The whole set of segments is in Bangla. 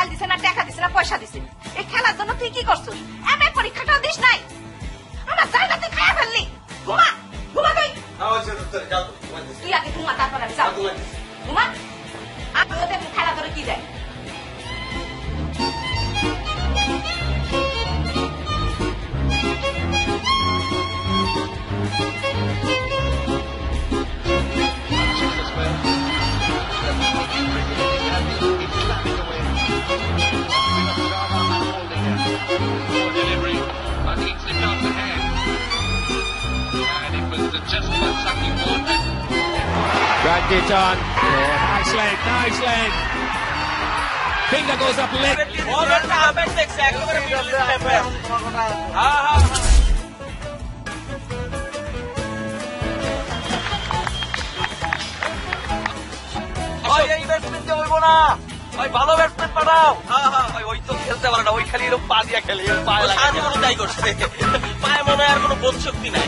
চাল দিছে না টাকা দিছে না পয়সা দিছে। এই খেলার জন্য তুই কি করছিস? এমএ পরীক্ষাটা দিস নাই। আমার জায়গা তুই খায়া ফেললি। ঘুমা ঘুমা তুই তুই আগে ঘুমা তারপর আমি যাও ঘুমা। আমি ওদের খেলা করে কি দেয়? Just one sucking water. Dragged it on. Yeah, nice leg, nice leg. Finger goes up leg. ওই এই ব্যাটসম্যান কে হইব না ওই ভালো ব্যাটসম্যান পাঠাও ওই ওই তো খেলতে পারে না ওই খালি এরকম পা দিয়া খেলে পায়ে লাগে সারা তাই করছে পায়ে মনে হয় আর কোনো বোধ শক্তি নাই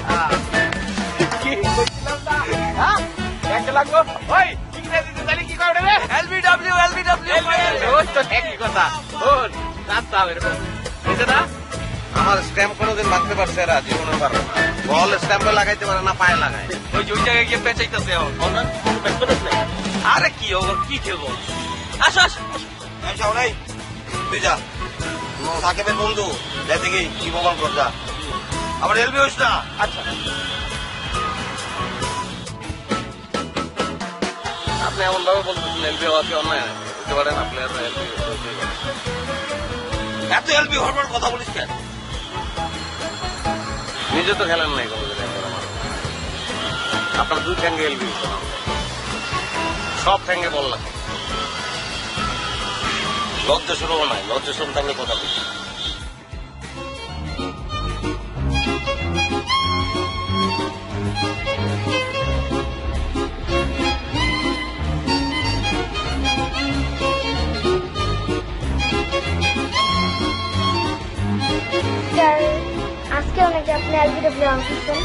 আমার স্ট্যাম্প কোনোদিন মারতে পারছে এরা জীবনে পারবে না বল লাগাইতে পারে না পায়ে লাগায় ওই ওই জায়গায় গিয়ে পেঁচাইতেছে? আরে কি ও কি খেলব আসো আসো। নাই তুই যা সাকিবের বন্ধু দেখি কি আবার এলবি হইস না আচ্ছা আপনি এমন ভাবে বলতেছেন এলবি হওয়াকে অন্যায় নাকি? বুঝতে পারেন আপনি এলবি এত এলবি হরবার কথা বলিস কেন নিজে তো খেলেন নাই আপনার দুই ঠ্যাঙ্গে এলবি সব ঠ্যাঙ্গে বল লাগে লজ্জা শুরু নাই লজ্জা শুরু থাকলে কথা বলছি স্যার আপনি এলবিডব্লিউ আনতেছেন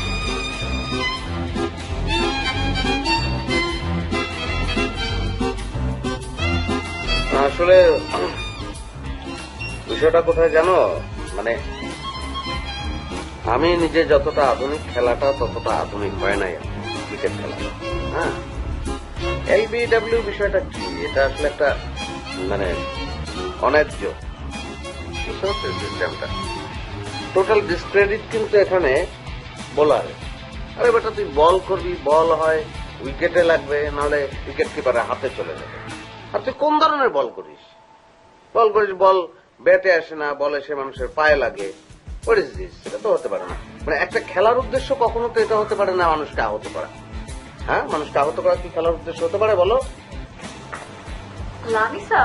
আসলে, বিষয়টা কোথায় জানো? মানে আমি নিজে যতটা আধুনিক খেলাটা, ততটা আধুনিক হয় নাই ক্রিকেট খেলাটা। হ্যাঁ? এলবিডব্লিউ বিষয়টা কি? এটা আসলে একটা মানে অন্যায্য। বুঝতে পারছ টোটাল ডিসক্রেডিট কিন্তু এখানে বোলার আরে বেটা, তুই বল করবি, বল হয় উইকেটে লাগবে, নাহলে উইকেট কিপারের হাতে চলে যাবে। আর তুই কোন ধরনের বল করিস? বল করিস, বল, ব্যাটে আসে না, বল এসে মানুষের পায়ে লাগে। এটা তো হতে পারে না। মানে একটা খেলার উদ্দেশ্য কখনো তো এটা হতে পারে না, মানুষকে আহত করা। হ্যাঁ মানুষকে আহত করা কি খেলার উদ্দেশ্য হতে পারে, বলো? লামিসা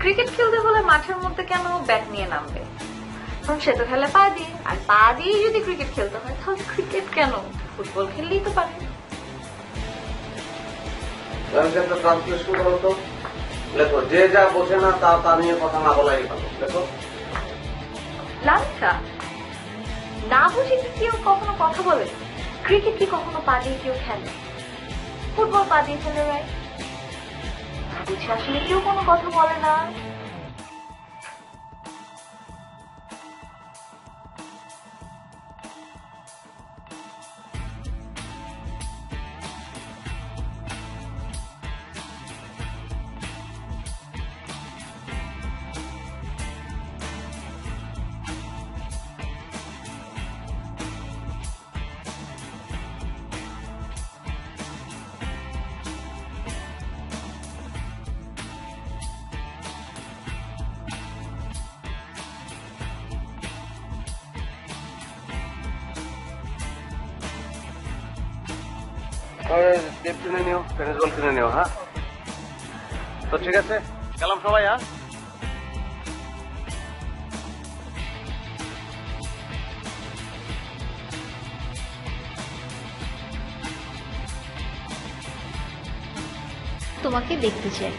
ক্রিকেট খেলতে হলে মাঠের মধ্যে কেন ব্যাট নিয়ে নামবে? কারণ সে তো খেলে পা দিয়ে আর পা দিয়ে যদি ক্রিকেট খেলতে হয় তাহলে ক্রিকেট কেন? ফুটবল খেললেই তো পারে। লেখো যে যা বোঝে না তা তা নিয়ে কথা না বলাই ভালো। লেখো না বুঝে কি কেউ কখনো কথা বলে? ক্রিকেট কি কখনো পা দিয়ে কেউ খেলে? ফুটবল পা দিয়ে খেলে না বুঝে আসলে কেউ কোনো কথা বলে না। কিনে নিও বল কিনে নিও হ্যাঁ? তো ঠিক আছে, গেলাম সবাই হ্যাঁ? তোমাকে দেখতে চাই।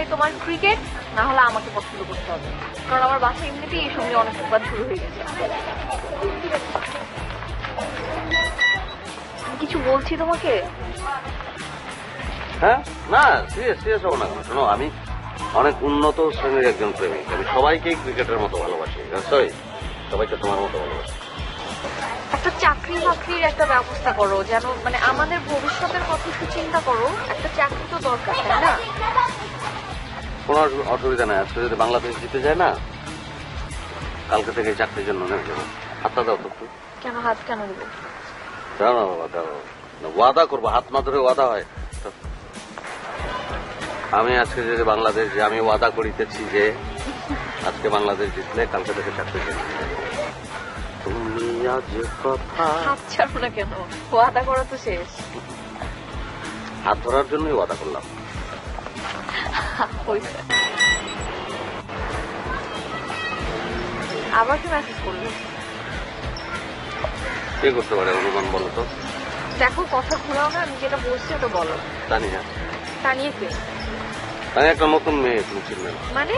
হয় তোমার ক্রিকেট না হলে আমাকে পছন্দ করতে হবে। কারণ আমার বাসায় এমনিতেই এই সঙ্গে অনেক উৎপাদ শুরু হয়ে গেছে। আমি কিছু বলছি তোমাকে? হ্যাঁ? না সিরিয়াস সিরিয়াস হব না শোনো আমি অনেক উন্নত শ্রেণির একজন প্রেমিক। আমি সবাইকেই ক্রিকেটের মতো ভালোবাসি। সই সবাইকে তোমার মতো ভালোবাসি। একটা চাকরি বাকরির একটা ব্যবস্থা করো যেন মানে আমাদের ভবিষ্যতের কথা একটু চিন্তা করো। একটা চাকরি তো দরকার তাই না? কোনো অসু- অসুবিধা নাই। আজকে যদি বাংলাদেশ জিতে যায় না কালকে থেকে চাকরির জন্য নেমে যাব। হাতটা দাও তো কেন হাত কেন দেবো? দাও না বাবা দাও। ওয়াদা করব হাত না ধরে ওয়াদা হয়। আমি আজকে যদি বাংলাদেশ আমি ওয়াদা করিতেছি যে আজকে বাংলাদেশ জিতলে কালকে থেকে চাকরি। তুমি আজ কথা হাত ছাড়ো না কেন? ওয়াদা করা তো শেষ। হাত ধরার জন্যই ওয়াদা করলাম। হয়েছে আবার কি মেসেজ করলে। কে করতে পারে অনুমান বলো তো? দেখো কথা ঘুরাও না আমি যেটা বলছি ওটা বলো। কে? একটা নতুন মেয়ে তুমি চিনবে না। মানে?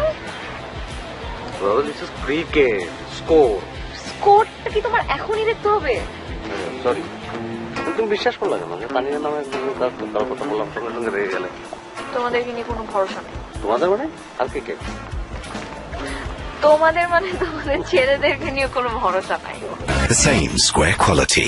দিস ইজ ক্রিকেট স্কোর স্কোরটা কি তোমার এখনই দেখতে হবে? সরি তুমি বিশ্বাস করলে কেন যে তানিয়া নামে কথা বললাম সঙ্গে সঙ্গে রেগে গেলে। তোমাদেরকে নিয়ে কোনো ভরসা নেই। তোমাদের মানে? কালকে কে? তোমাদের মানে তোমাদের ছেলেদেরকে নিয়ে কোনো ভরসা নাই। The same square quality.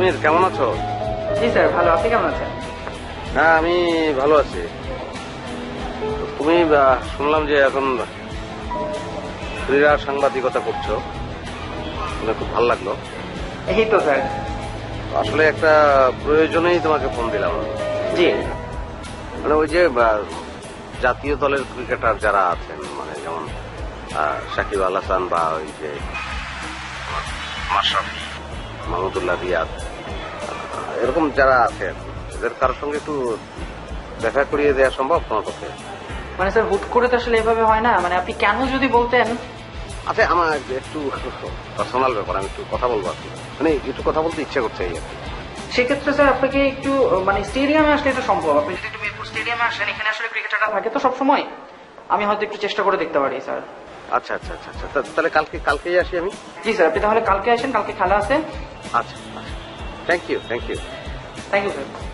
তুমি কেমন আছো? জি স্যার ভালো। আপনি কেমন আছেন? হ্যাঁ আমি ভালো আছি। তুমি শুনলাম যে এখন ক্রীড়া সাংবাদিকতা করছ। শুনে খুব ভালো লাগল। এই তো স্যার। আসলে একটা প্রয়োজনেই তোমাকে ফোন দিলাম জি। মানে ওই যে জাতীয় দলের ক্রিকেটার যারা আছেন মানে যেমন সাকিব আল হাসান বা ওই যে মাশরাফি মাহমুদুল্লাহ রিয়াদ এরকম যারা আছে এদের কারোর সঙ্গে একটু দেখা করিয়ে দেওয়া সম্ভব তোমার পক্ষে? মানে স্যার হুট করে তো আসলে এভাবে হয় না? মানে আপনি কেন যদি বলতেন? আচ্ছা আমার একটু পার্সোনাল ব্যাপার আমি একটু কথা বলব কি। মানে একটু কথা বলতে ইচ্ছা করছে এই সেক্ষেত্রে স্যার আপনাকে একটু মানে স্টেডিয়ামে আসলে এটা সম্ভব। আপনি যদি একটু মিরপুর স্টেডিয়ামে আসেন এখানে আসলে ক্রিকেটাররা থাকে তো সবসময়। আমি হয়তো একটু চেষ্টা করে দেখতে পারি স্যার। আচ্ছা আচ্ছা আচ্ছা আচ্ছা। তাহলে কালকে কালকেই আসি আমি? জি স্যার আপনি তাহলে কালকে আসেন কালকে খেলা আছে। আচ্ছা। আচ্ছা thank you thank you thank you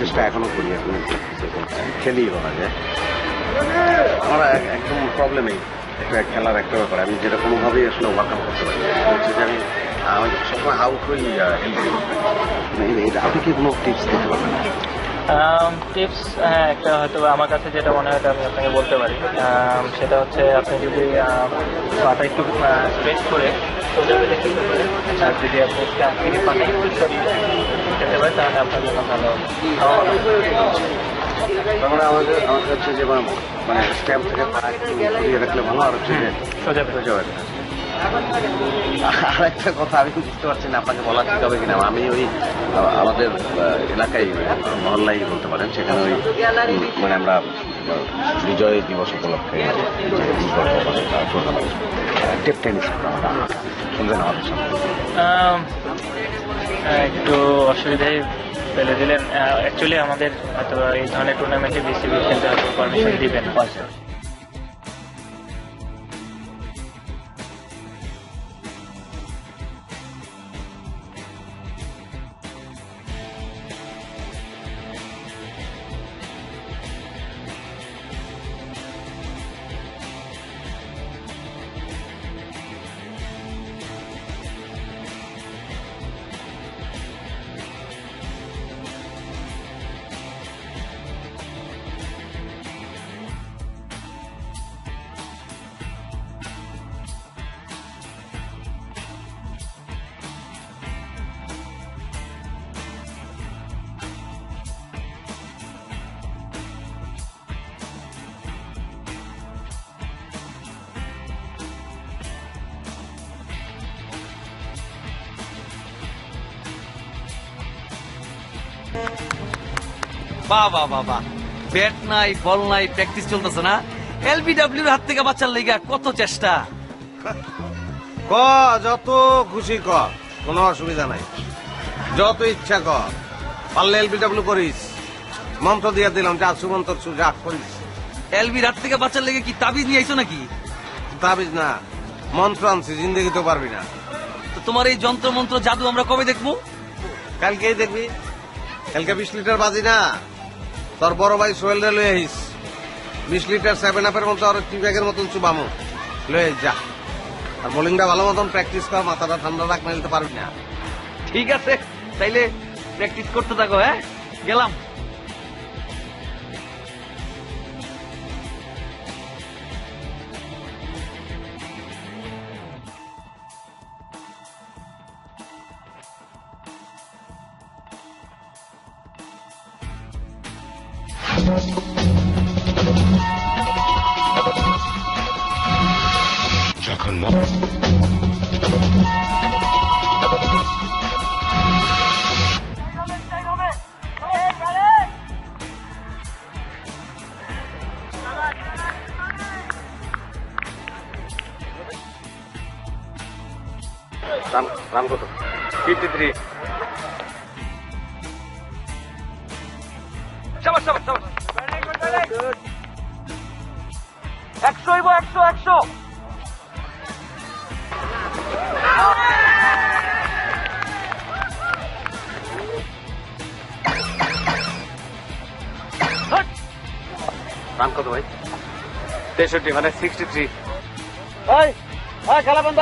চেষ্টা এখনও করি, এখন খেলি বলা যায় আমার এক- একদম প্রবলেম এই, একটা খেলার একটা ব্যাপার। আমি যেটা কোনোভাবেই আসলে ওভারকাম করতে পারি। হচ্ছে যে আমি আমি সবসময় আউট হই আপনি কি কোনো টিপস দিতে পারবেন? টিপস হ্যাঁ একটা হয়তো আমার কাছে যেটা মনে হয় আমি আপনাকে বলতে পারি। সেটা হচ্ছে আপনি যদি পাটা একটু স্ট্রেচ করে আর একটু কথা আমি বুঝতে পারছি না আপনাকে বলা ঠিক হবে কিনা আমি ওই আমাদের এলাকায় মহল্লাই বলতে পারেন সেখানে ওই মানে আমরা বিজয় দিবস উপলক্ষে আমাদের একটু অসুবিধায় ফেলে দিলেন। অ্যাকচুয়ালি আমাদের হয়তো এই ধরনের টুর্নামেন্টে বিসিবি খেলতে হয়তো পারমিশন দিবেন বাহ ব্যাট নাই বল নাই প্র্যাকটিস চলতেছে না। এলবিডব্লিউর হাত থেকে বাঁচার লেগা কত চেষ্টা? ক যত খুশি কর কোনো অসুবিধা নাই। যত ইচ্ছা কর পারলে এলবিডব্লিউ করিস। মন্ত্র দিয়ে দিলাম যা সুমন্তর সু যা করিস। এলবির হাত থেকে বাঁচার লেগে কি তাবিজ নিয়ে আইছো নাকি? তাবিজ না মন্ত্র আনছি জিন্দগি তো পারবি না। তো তোমার এই যন্ত্র মন্ত্র জাদু আমরা কবে দেখব? কালকেই দেখবি। কালকে বিশ লিটার বাজি না। তোর বড় ভাই সোহেল রে লয়ে আইস। বিশ লিটার সেভেন আপের মতো আর টি ব্যাগের মতন চুবামো। লয়ে যা। আর বোলিংটা ভালো মতন প্র্যাকটিস কর, মাথাটা ঠান্ডা রাখ মেলতে পারবি না। ঠিক আছে, তাইলে প্র্যাকটিস করতে থাকো হ্যাঁ? গেলাম। রান কত ফিফটি থ্রি রান কত ভাই। তেষট্টি মানে সিক্সটি থ্রি খেলা বন্ধ।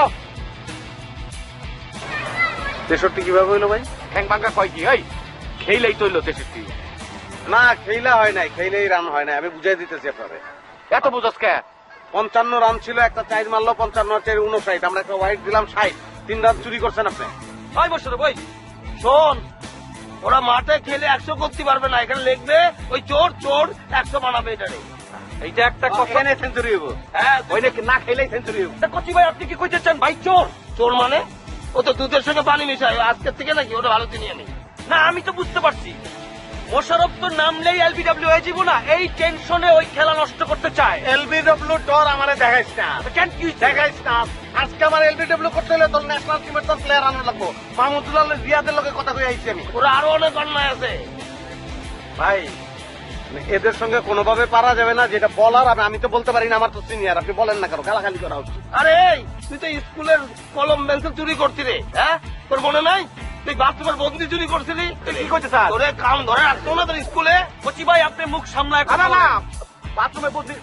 তেষট্টি কীভাবে হইল ভাই? ঠ্যাং ভাঙ্গা কয় কি? এই খেইলেই তৈল তেষট্টি। না খেইলা হয় নাই খেইলেই রান হয় নাই আমি বুঝাই দিতেছি আপনারে। এত বুঝস কে? পঞ্চান্ন রান ছিল একটা চাইজ মারলো পঞ্চান্ন চাই উনষাট আমরা একটা হোয়াইট দিলাম ষাট তিন রান চুরি করছেন আপনি। ভাই বসে বই শোন ওরা মাঠে খেলে একশো করতে পারবে না এখানে লিখবে ওই চোর চোর একশো বানাবে এটারে। এইটা একটা কথা। সেঞ্চুরি হইব। হ্যাঁ ওই না খেলেই সেঞ্চুরি হইব। তা কচি ভাই আপনি কি কইতে চান? ভাই চোর। চোর মানে? ও তো দুধের সঙ্গে পানি মিশায় আজকের থেকে নাকি ওটা ভালো চিনি আমি না আমি তো বুঝতে পারছি। মোশারফ তো নামলেই এলবিডব্লিউ হয়ে যাব না এই টেনশনে ওই খেলা নষ্ট করতে চায়। এলবিডব্লিউ ডর আমারে দেখাইস না। কেন কি দেখাইস না। আজকে আমার এলবিডব্লিউ করতে হলে তোর ন্যাশনাল টিমের তোর প্লেয়ার আনার লাগবো। মাহমুদুল্লাহ রিয়াদের লোকে কথা কই আইছি আমি। ওরা আরও অনেক অন্যায় আছে। ভাই এদের সঙ্গে কোনোভাবে পারা যাবে না যেটা বলার আর আমি তো বলতে পারি না আমার তো সিনিয়র আপনি বলেন না কারও গালাগালি করা হচ্ছে আরে তুই তো স্কুলের কলম পেন্সিল চুরি করছি রে হ্যাঁ? তোর মনে নাই? তুই বাথরুমের বন্দি চুরি করছিলি? তুই কি করছিস স্যার? তোরে কাম ধরে রাখতো না তোর স্কুলে? কচি ভাই আপনি মুখ সামলায় না বাথরুমে বলছি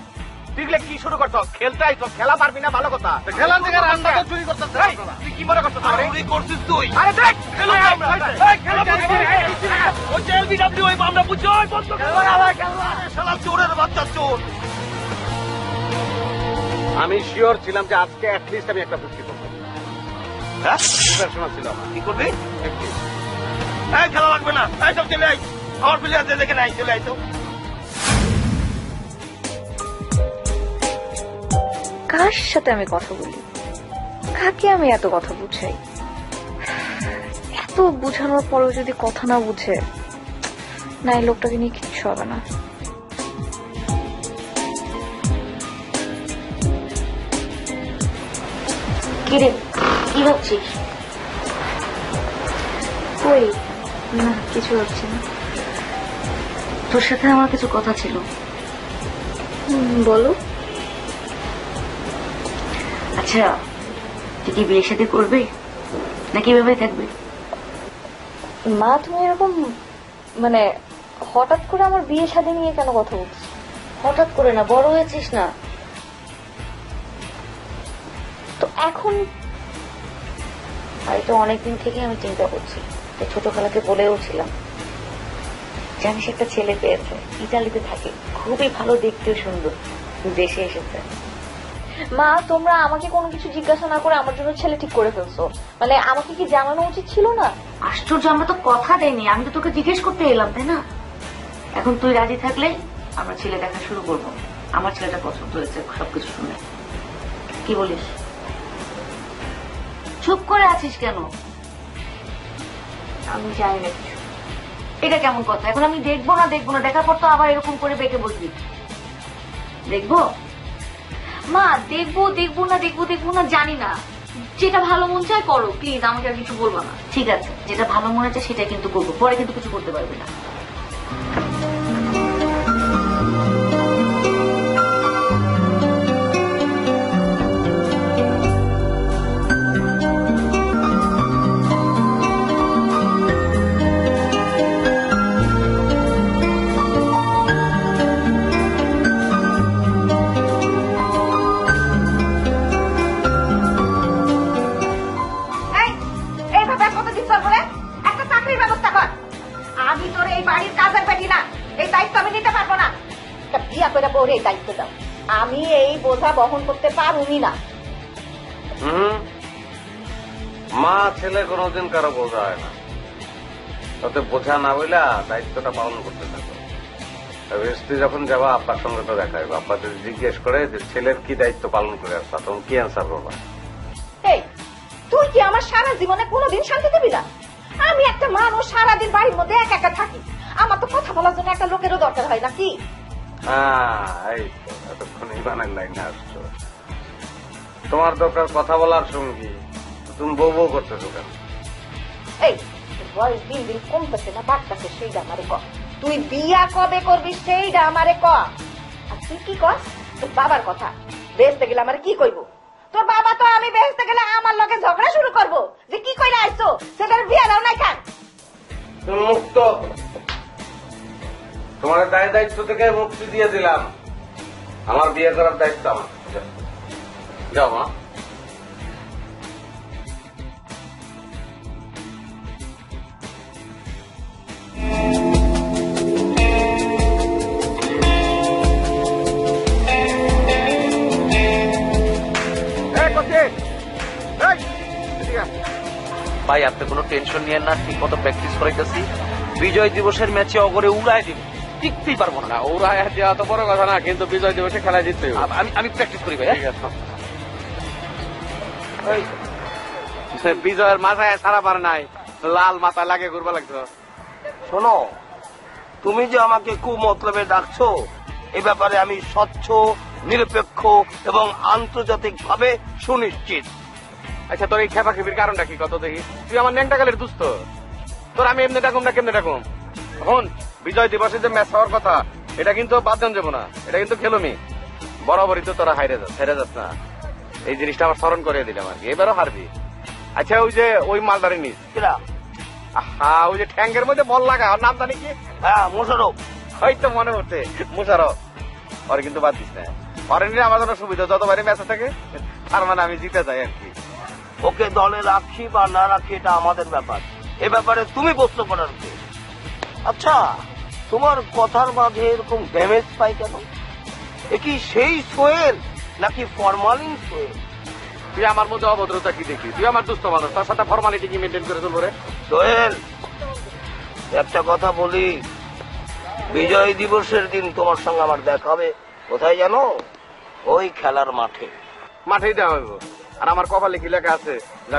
দেখলে কি শুরু করতো খেলতে আইতো খেলা পারবি না ভালো কথা। খেলার থেকে রান্না তো চুরি করতে তুই কি মনে আর চুরি করছিস তুই। আরে দেখ খেলো খেলা বন্ধ কর। ওই ওই আমরা বুঝছি, ওই বন্ধ। আরে শালা চোরের বাচ্চা চোর। আমি শিওর ছিলাম যে আজকে অ্যাটলিস্ট আমি একটা বুদ্ধি করব। হ্যাঁ? ছিলাম কি করবি? এই খেলা লাগবে না। এই সব চলে আই আমার প্লেয়ার দেখে নাই চলে আই কার সাথে আমি কথা বলি? কাকে আমি এত কথা বুঝাই? এত বুঝানোর পরেও যদি কথা না বুঝে না এই লোকটাকে নিয়ে কিচ্ছু হবে না। কিরে কি ভাবছিস? কই? না কিছু ভাবছি না। তোর সাথে আমার কিছু কথা ছিল। বলো। আচ্ছা তুই কি বিয়ে শাদী করবে? নাকি এভাবে থাকবে? মা, তুমি এরকম মানে হঠাৎ করে আমার বিয়ে শাদী নিয়ে কেন কথা বলছো? হঠাৎ করে না, বড় হয়েছিস না? তো এখন আর অনেকদিন থেকে আমি চিন্তা করছি, যে ছোট খালাকে বলেও ছিলাম। জানিস একটা ছেলে পেয়েছে, ইতালিতে থাকে, খুবই ভালো, দেখতেও সুন্দর, দেশে এসেছে। মা, তোমরা আমাকে কোনো কিছু জিজ্ঞাসা না করে আমার জন্য ছেলে ঠিক করে ফেলছো। মানে আমাকে কি জানানো উচিত ছিল না? আশ্চর্য, আমরা তো কথা দেয়নি আমি তো তোকে জিজ্ঞেস করতে এলাম, তাই না? এখন তুই রাজি থাকলে আমরা ছেলে দেখা শুরু করব। আমার ছেলেটা পছন্দ হয়েছে সবকিছু শুনে। কি বলিস? চুপ করে আছিস কেন? আমি জানি না কিছু। এটা কেমন কথা? এখন আমি দেখব না দেখব না। দেখার পর তো আবার এরকম করে বেঁকে বসবি। দেখব? মা, দেখব দেখব না, দেখব দেখব না, জানি না। যেটা ভালো মন চায় করো প্লিজ আমাকে আর কিছু বলব না। ঠিক আছে, যেটা ভালো মনে চায় সেটা কিন্তু করব, পরে কিন্তু কিছু করতে পারবে না। দায়িত্ব দাও। আমি এই বোঝা বহন করতে পারুনি না। হুম? মা ছেলে কোনোদিন কারও বোঝা হয় না। তাতে বোঝা না বইলা দায়িত্বটা পালন করতে থাকো। স্ত্রী যখন যাবা আব্বার সঙ্গে তো দেখা হবে। আব্বা যদি জিজ্ঞেস করে যে ছেলের কি দায়িত্ব পালন করে আসবা তখন কি অ্যান্সার করবা এই তুই কি আমার সারা জীবনে কোনোদিন শান্তি দিবি না? আমি একটা মানুষ সারাদিন বাড়ির মধ্যে একা একা থাকি। আমার তো কথা বলার জন্য একটা লোকেরও দরকার হয় নাকি? হ্যাঁ এই তো এতক্ষণ ইমানের লাইনে আসছো। তোমার দরকার কথা বলার সঙ্গী। তুমি বউ বউ করতেছো কেন? এই বয়স দিন দিন কমতেছে না বাড়তেছে সেইটা আমারে ক। তুই বিয়া কবে করবি সেইটা আমারে ক। আর তুই কি কর? তোর বাবার কথা। বেচতে গেলে আমারে কি কইব? তোর বাবা তো আমি বেচতে গেলে আমার লগে ঝগড়া শুরু করব। যে কি কইলে আইছো? সেটার বিয়া দাও নাই খান। মুক্ত তোমার দায় দায়িত্ব থেকে মুক্তি দিয়ে দিলাম। আমার বিয়ে করার দায়িত্ব আমার। যাও। মা। ভাই আপনি কোনো টেনশন নিয়েন না ঠিক মতো প্র্যাকটিস করাইতেছি। বিজয় দিবসের ম্যাচে অগরে উড়াই দিব। টিকতেই পারব না। ওরা দেওয়া তো বড় কথা না কিন্তু বিজয় দিবসে খেলা জিততে হবে। আমি আমি প্র্যাকটিস করি ভাই। ঠিক আছে। বিজয়ের মাথায় সারা পারে নাই লাল মাথা লাগে ঘুরবা লাগতো। শোনো তুমি যে আমাকে কুমতলবে ডাকছো এ ব্যাপারে আমি স্বচ্ছ নিরপেক্ষ এবং আন্তর্জাতিক ভাবে সুনিশ্চিত। আচ্ছা তোর এই খেপা খেপির কারণটা কি? কত দেখি। তুই আমার ন্যাংটা কালের দুস্থ। তোর আমি এমনি ডাকুম না কেমনে ডাকুম? এখন বিজয় দিবসে যে ম্যাচ হওয়ার কথা এটা কিন্তু বাদ দেন যাব না। এটা কিন্তু খেলুমি। বরাবরই তো তোরা হাইরে যাস হেরে যাস না। এই জিনিসটা আমার স্মরণ করে দিলাম আর কি। এবারও হারবি। আচ্ছা ওই যে ওই মালদারি নিস হ্যাঁ ওই যে ট্যাঙ্কের মধ্যে বল লাগা। ওর নাম জানি কি? হ্যাঁ মোশারফ ওই তো মনে হচ্ছে মুশারফ ওর কিন্তু বাদ দিস না। ওর নিলে আমার জন্য সুবিধা যতবারই ম্যাচে থাকে তার মানে আমি জিতে যাই আর কি। ওকে দলে রাখি বা না রাখি এটা আমাদের ব্যাপার। এ ব্যাপারে তুমি প্রশ্ন করার আচ্ছা তোমার কথার মাঝে এরকম ড্যামেজ পাই কেন? এ কি সেই সোয়েল নাকি ফরমালিন সোয়েল তুই আমার মধ্যে অভদ্রতা কি দেখি তুই আমার দুস্থ মানুষ তার সাথে ফর্মালিটি কি মেনটেন করে চলবো রে? সোহেল একটা কথা বলি। বিজয় দিবসের দিন তোমার সঙ্গে আমার দেখা হবে। কোথায় জানো? ওই খেলার মাঠে। মাঠেই দেওয়া হইব। আর আমার কপালে কি লেখা আছে?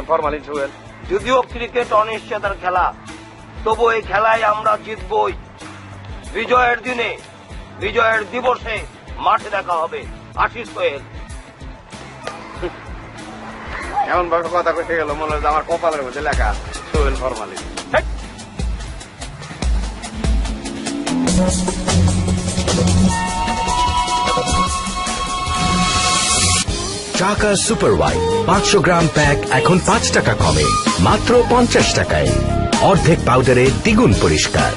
ফর্মালিন যদিও ক্রিকেট অনিশ্চয়তার খেলা তবু এই খেলায় আমরা জিতবই। বিজয়ের দিনে বিজয়ের দিবসে মাঠে দেখা হবে আশিস সোহেল। এমন ভাবে কথা কইতে গেল মনে হয় আমার কপালের মধ্যে লেখা সোহেল ফর্মালিন। চাকা সুপার ওয়াইন পাঁচশো গ্রাম প্যাক এখন পাঁচ টাকা কমে মাত্র পঞ্চাশ টাকায়। অর্ধেক পাউডারে দ্বিগুণ পরিষ্কার।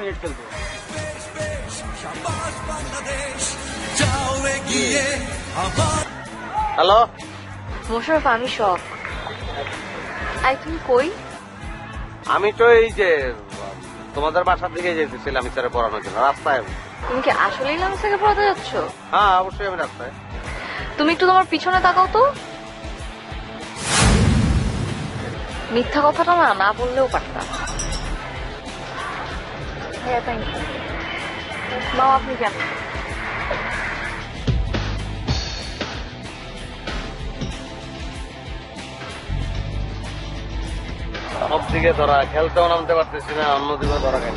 মিনিট খেলব। হ্যালো মোশারফ আমি শখ আই তুমি কই? আমি তো এই যে তোমাদের বাসার দিকে যেতেছিলাম ইচ্ছারে পড়ানোর জন্য রাস্তায় তুমি কি আসলেই লামিস থেকে পড়াতে যাচ্ছ? হ্যাঁ অবশ্যই আমি রাস্তায়। তুমি একটু তোমার পিছনে তাকাও তো। মিথ্যা কথাটা না না বললেও পারতাম। হ্যাঁ থ্যাংক ইউ মা আপনি সব দিকে ধরা, খেলতেও নামতে পারতেছি না অন্য দিকে ধরা কেন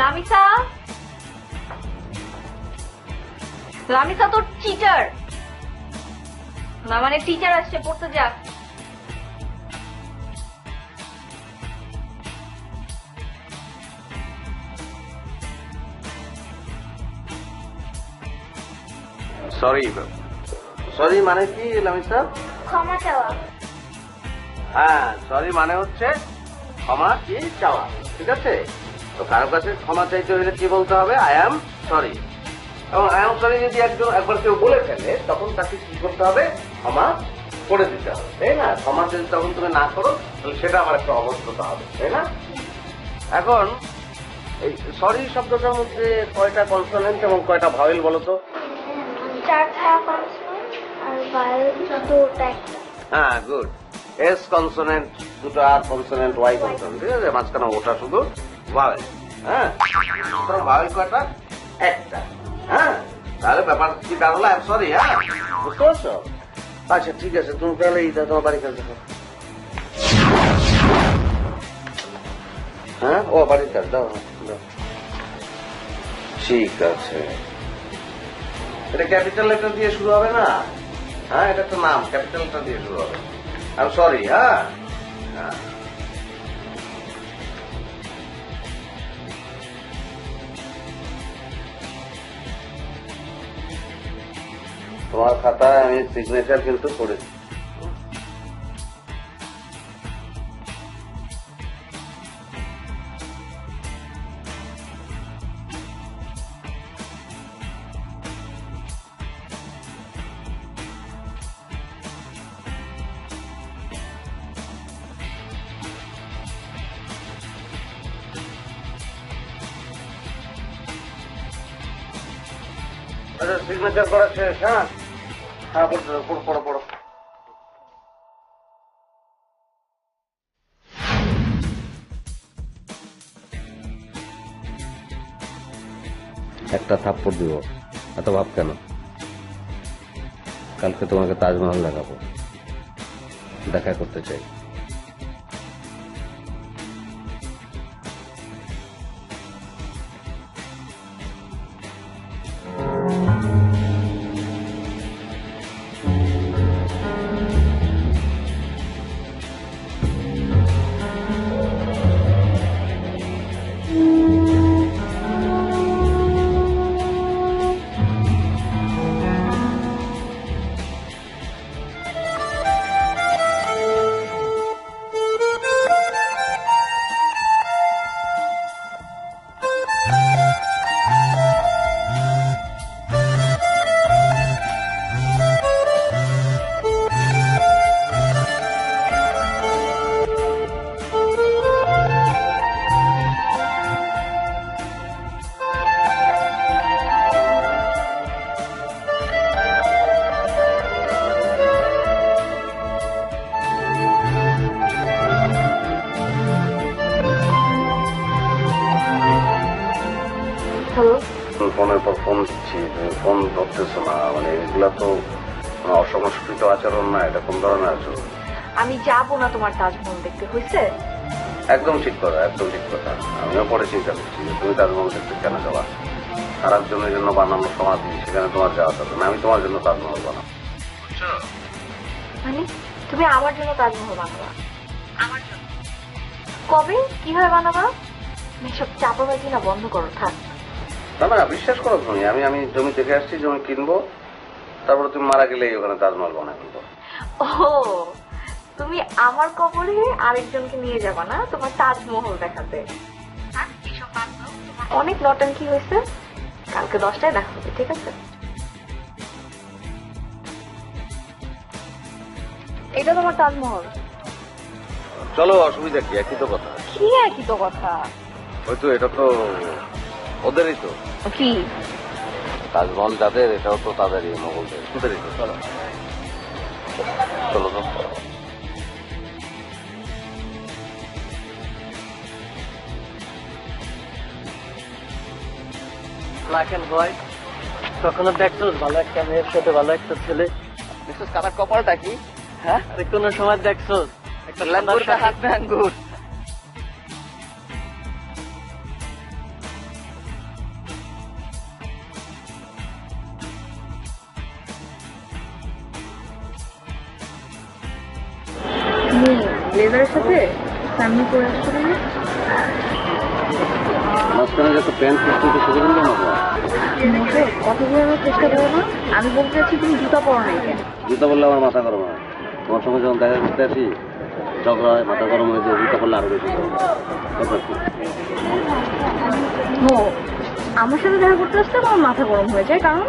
লামিসা? লামিসা তোর টিচার না মানে টিচার আসছে পড়তে যাক সরি সরি মানে কি লামিসা? ক্ষমা চাওয়া। হ্যাঁ সরি মানে হচ্ছে ক্ষমা কি চাওয়া ঠিক আছে? তো কারও কাছে ক্ষমা চাইতে হলে কি বলতে হবে? আই অ্যাম সরি এবং আই অ্যাম সরি যদি একজন একবার কেউ বলে ফেলে তখন তাকে কি করতে হবে? ক্ষমা করে দিতে হবে তাই না? ক্ষমা যদি তখন তুমি না করো তাহলে সেটা আমার একটা অবস্থতা হবে তাই না? এখন এই সরি শব্দটার মধ্যে কয়টা কনসোনেন্ট এবং কয়টা ভাওয়েল বলো তো? হ্যাঁ গুড এস কনসোনেন্ট দুটো আর কনসোনেন্ট ওয়াই কনসোনেন্ট ঠিক আছে? মাঝখানে ওটা শুধু। ভাওয়েল হ্যাঁ? ভাওয়েল কয়টা? একটা। হ্যাঁ? তাহলে ব্যাপার কি দাঁড়াল? আই সরি হ্যাঁ? বুঝতে পারছ? আচ্ছা ঠিক আছে। তুমি তাহলে এই তোমার বাড়ি কাছে দেখো। হ্যাঁ? ও, বাড়ির কাজ, দাও দাও। ঠিক আছে। এটা ক্যাপিটাল লেটার দিয়ে শুরু হবে না? হ্যাঁ এটা তো নাম ক্যাপিটাল লেটার দিয়ে শুরু হবে। আই সরি হ্যাঁ? হ্যাঁ। তোমার খাতায় আমি সিগনেচার কিন্তু করেছি। আচ্ছা সিগনেচার করা শেষ হ্যাঁ? হ্যাঁ একটা থাপ্পড় দিব। এত ভাব কেন? কালকে তোমাকে তাজমহল দেখাবো। দেখা করতে চাই। জন্য তাজমহল বানাবা। আমার জন্য। কবে? কীভাবে বানাবা? এসব চাপাবাজি না বন্ধ করো থাক। না না বিশ্বাস করো তুমি আমি আমি জমি দেখে আসছি জমি কিনবো তারপরে তুমি মারা গেলেই ওখানে তাজমহল বানাই ফেলব। ও তুমি আমার কবরে আরেকজনকে নিয়ে যাবা না? তোমার তাজমহল দেখাতে। অনেক নটাঙ্কি হয়েছে? কালকে দশটায় দেখা হবে ঠিক আছে? এটা তোমার তাজমহল। চলো অসুবিধা কি? একই তো কথা। কি একই তো কথা? হয়তো এটা তো ওদেরই তো। কি? তাজমহল যাদের এটাও তো তাদেরই মোগলদের ওদেরই তো। চলো। চলো তো। ব্ল্যাক অ্যান্ড হোয়াইট কখনো দেখছ? ভালো একটা মেয়ের সাথে ভালো একটা ছেলে। দেখছ কারা কপালটা কি? হ্যাঁ? কোনো সময় দেখছ? একটা ল্যাঙ্গুরটা হাত আঙ্গুর। ব্লেজারের সাথে সামনে পরে আসছো মাঝখানে যত প্যান্ট করতে তো সেটা কিন্তু কথা বলার চেষ্টা করো না। আমি বলতে চাচ্ছি তুমি জুতা পরো নাই কেন জুতা বললে আমার মাথা গরম হয় তোমার সঙ্গে যখন দেখা করতে আসি ঝগড়া হয় মাথা গরম হয়ে যায় পড়লে আরও বেশি? ও আমার সাথে দেখা করতে আসতে আমার মাথা গরম হয়ে যায় কারণ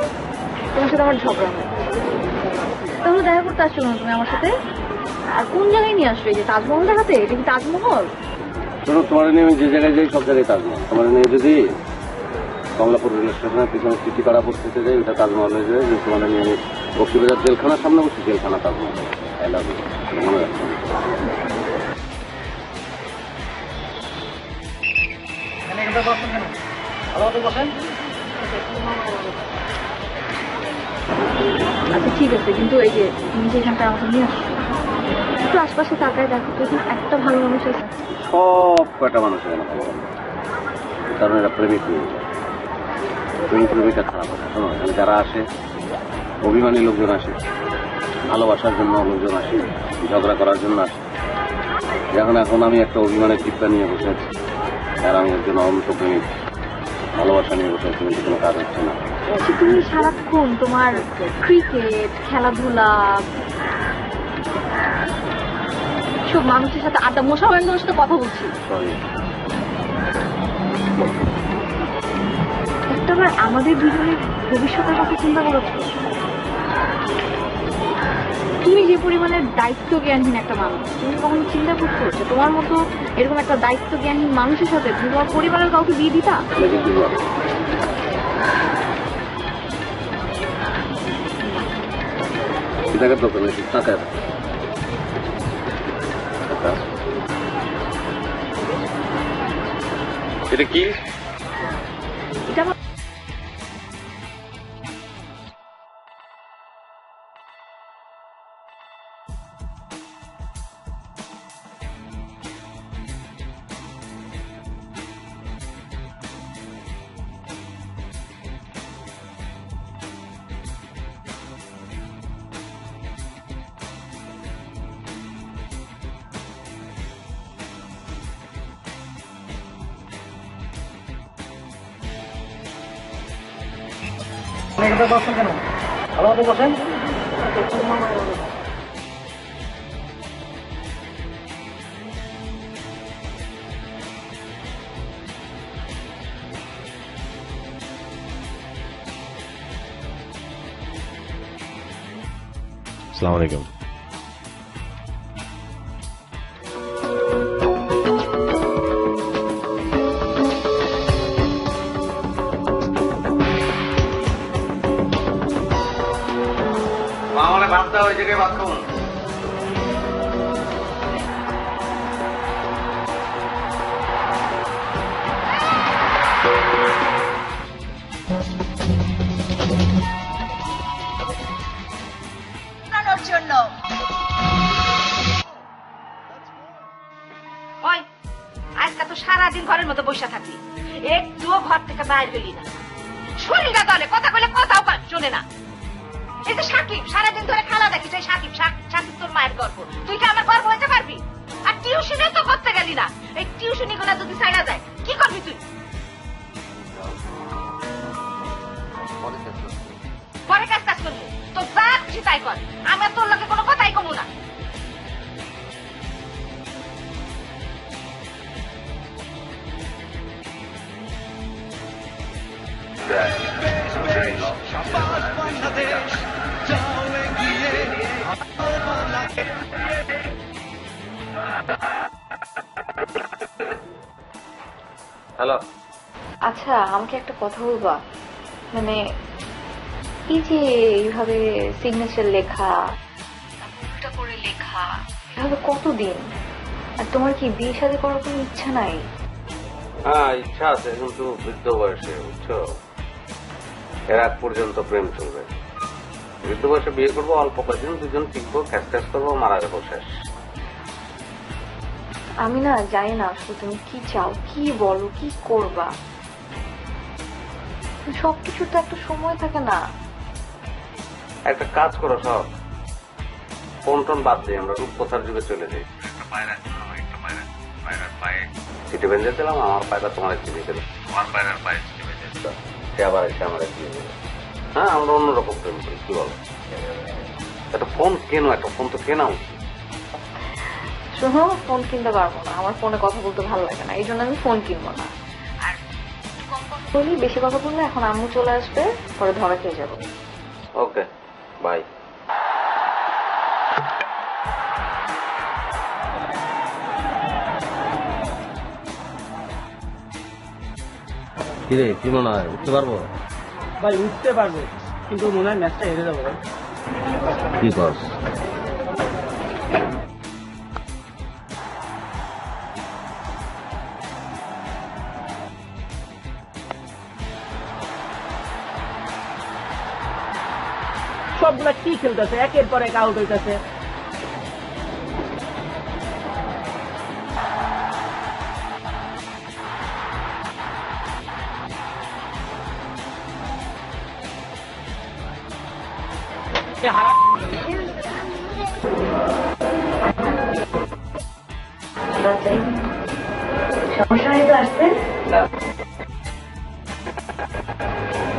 তোমার সাথে আমার ঝগড়া হয়। তাহলে দেখা করতে আসছো না তুমি আমার সাথে? আর কোন জায়গায় নিয়ে আসবে? এই যে তাজমহল দেখাতে এটা কি তাজমহল? শোনো তোমার নিয়ে আমি যে জায়গায় যাই সব জায়গায় তাজমহল। তোমার নিয়ে যদি কমলাপুর রেল স্টেশনের পিছনে পাড়া পড়তে যাই ওটা তাজমহল হয়ে যায় তোমার নিয়ে আমি বক্সিবাজার জেলখানার সামনে বসছি জেলখানা তাজমহল। আই লাভ আচ্ছা ঠিক আছে, কিন্তু এই যে তুমি নিয়ে একটু আশপাশে একটা ভালো সব কয়টা মানুষ কারণ এরা প্রেমিক প্রেমিক, প্রেমিকা খারাপ যারা আসে, অভিমানী লোকজন আসে। ভালোবাসার জন্য লোকজন আসে ঝগড়া করার জন্য আসে। এখন এখন আমি একটা অভিমানের চিন্তা নিয়ে বসে আছি। আর আমি একজন অন্ত প্রেমিক। ভালোবাসা নিয়ে বসে আছি কিন্তু কোনো কাজ হচ্ছে না। আচ্ছা, তুমি সারাক্ষণ তোমার ক্রিকেট খেলাধুলা সব মানুষের সাথে আড্ডা মশা বান্ধবের সাথে কথা বলছি। একটাবার আমাদের দুজনের ভবিষ্যতের কথা চিন্তা করেছ তুমি যে পরিমাণে দায়িত্ব জ্ঞানহীন একটা মানুষ, তুমি কখন চিন্তা করছ? যে তোমার মতো এরকম একটা দায়িত্ব জ্ঞানহীন মানুষের সাথে তুমি তোমার পরিবারের কাউকে বিয়ে দিতা? এটা কি? আলাইকুম হ্যালো। আচ্ছা আমাকে একটা কথা বলবা। মানে এই যে এইভাবে সিগনেচার লেখা উল্টা করে লেখা এভাবে কতদিন? আর তোমার কি বিয়ে শাদী করার কোনো ইচ্ছা নাই? হ্যাঁ ইচ্ছা আছে কিন্তু বৃদ্ধ বয়সে বুঝছ? এর আগ পর্যন্ত প্রেম চলবে। বৃদ্ধ বয়সে বিয়ে করব অল্প কয়েকদিন দুজন টিকবো ক্যাশ ক্যাশ করব মারা যাব শেষ। আমি না জানি না আসলে তুমি কি চাও, কি বলো, কি করবা? সবকিছু তো একটা সময় থাকে না। একটা কাজ করো সব ফোন টোন বাদ দিয়ে আমরা রূপকথার যুগে চলে যাই। চিঠি বেঁধে দিলাম, আমার পায়রা তোমার চিঠি দিল। তোমার পায়রার পায়ে সে আবার এসে আমার দিয়ে দিল। হ্যাঁ আমরা অন্যরকম প্রেম করি, কি বলো? একটা ফোন কেনো, একটা ফোন তো কেনা উচিত শোনো ফোন কিনতে পারব না। আমার ফোনে কথা বলতে ভালো লাগে না। এই জন্য আমি ফোন কিনবো না। আর কম কথা বলি বেশি কথা বললে এখন আম্মু চলে আসবে পরে ধরা খেয়ে যাব। Okay bye. কিরে কি মনে হয়? উঠতে পারব? ভাই উঠতে পারব কিন্তু মনে হয় ম্যাচটা হেরে যাব। ভাই কি কর সবগুলা কি খেলতেছে? একের পর এক আউট হইতেছে। সমস্যা হয়ে তো আসছে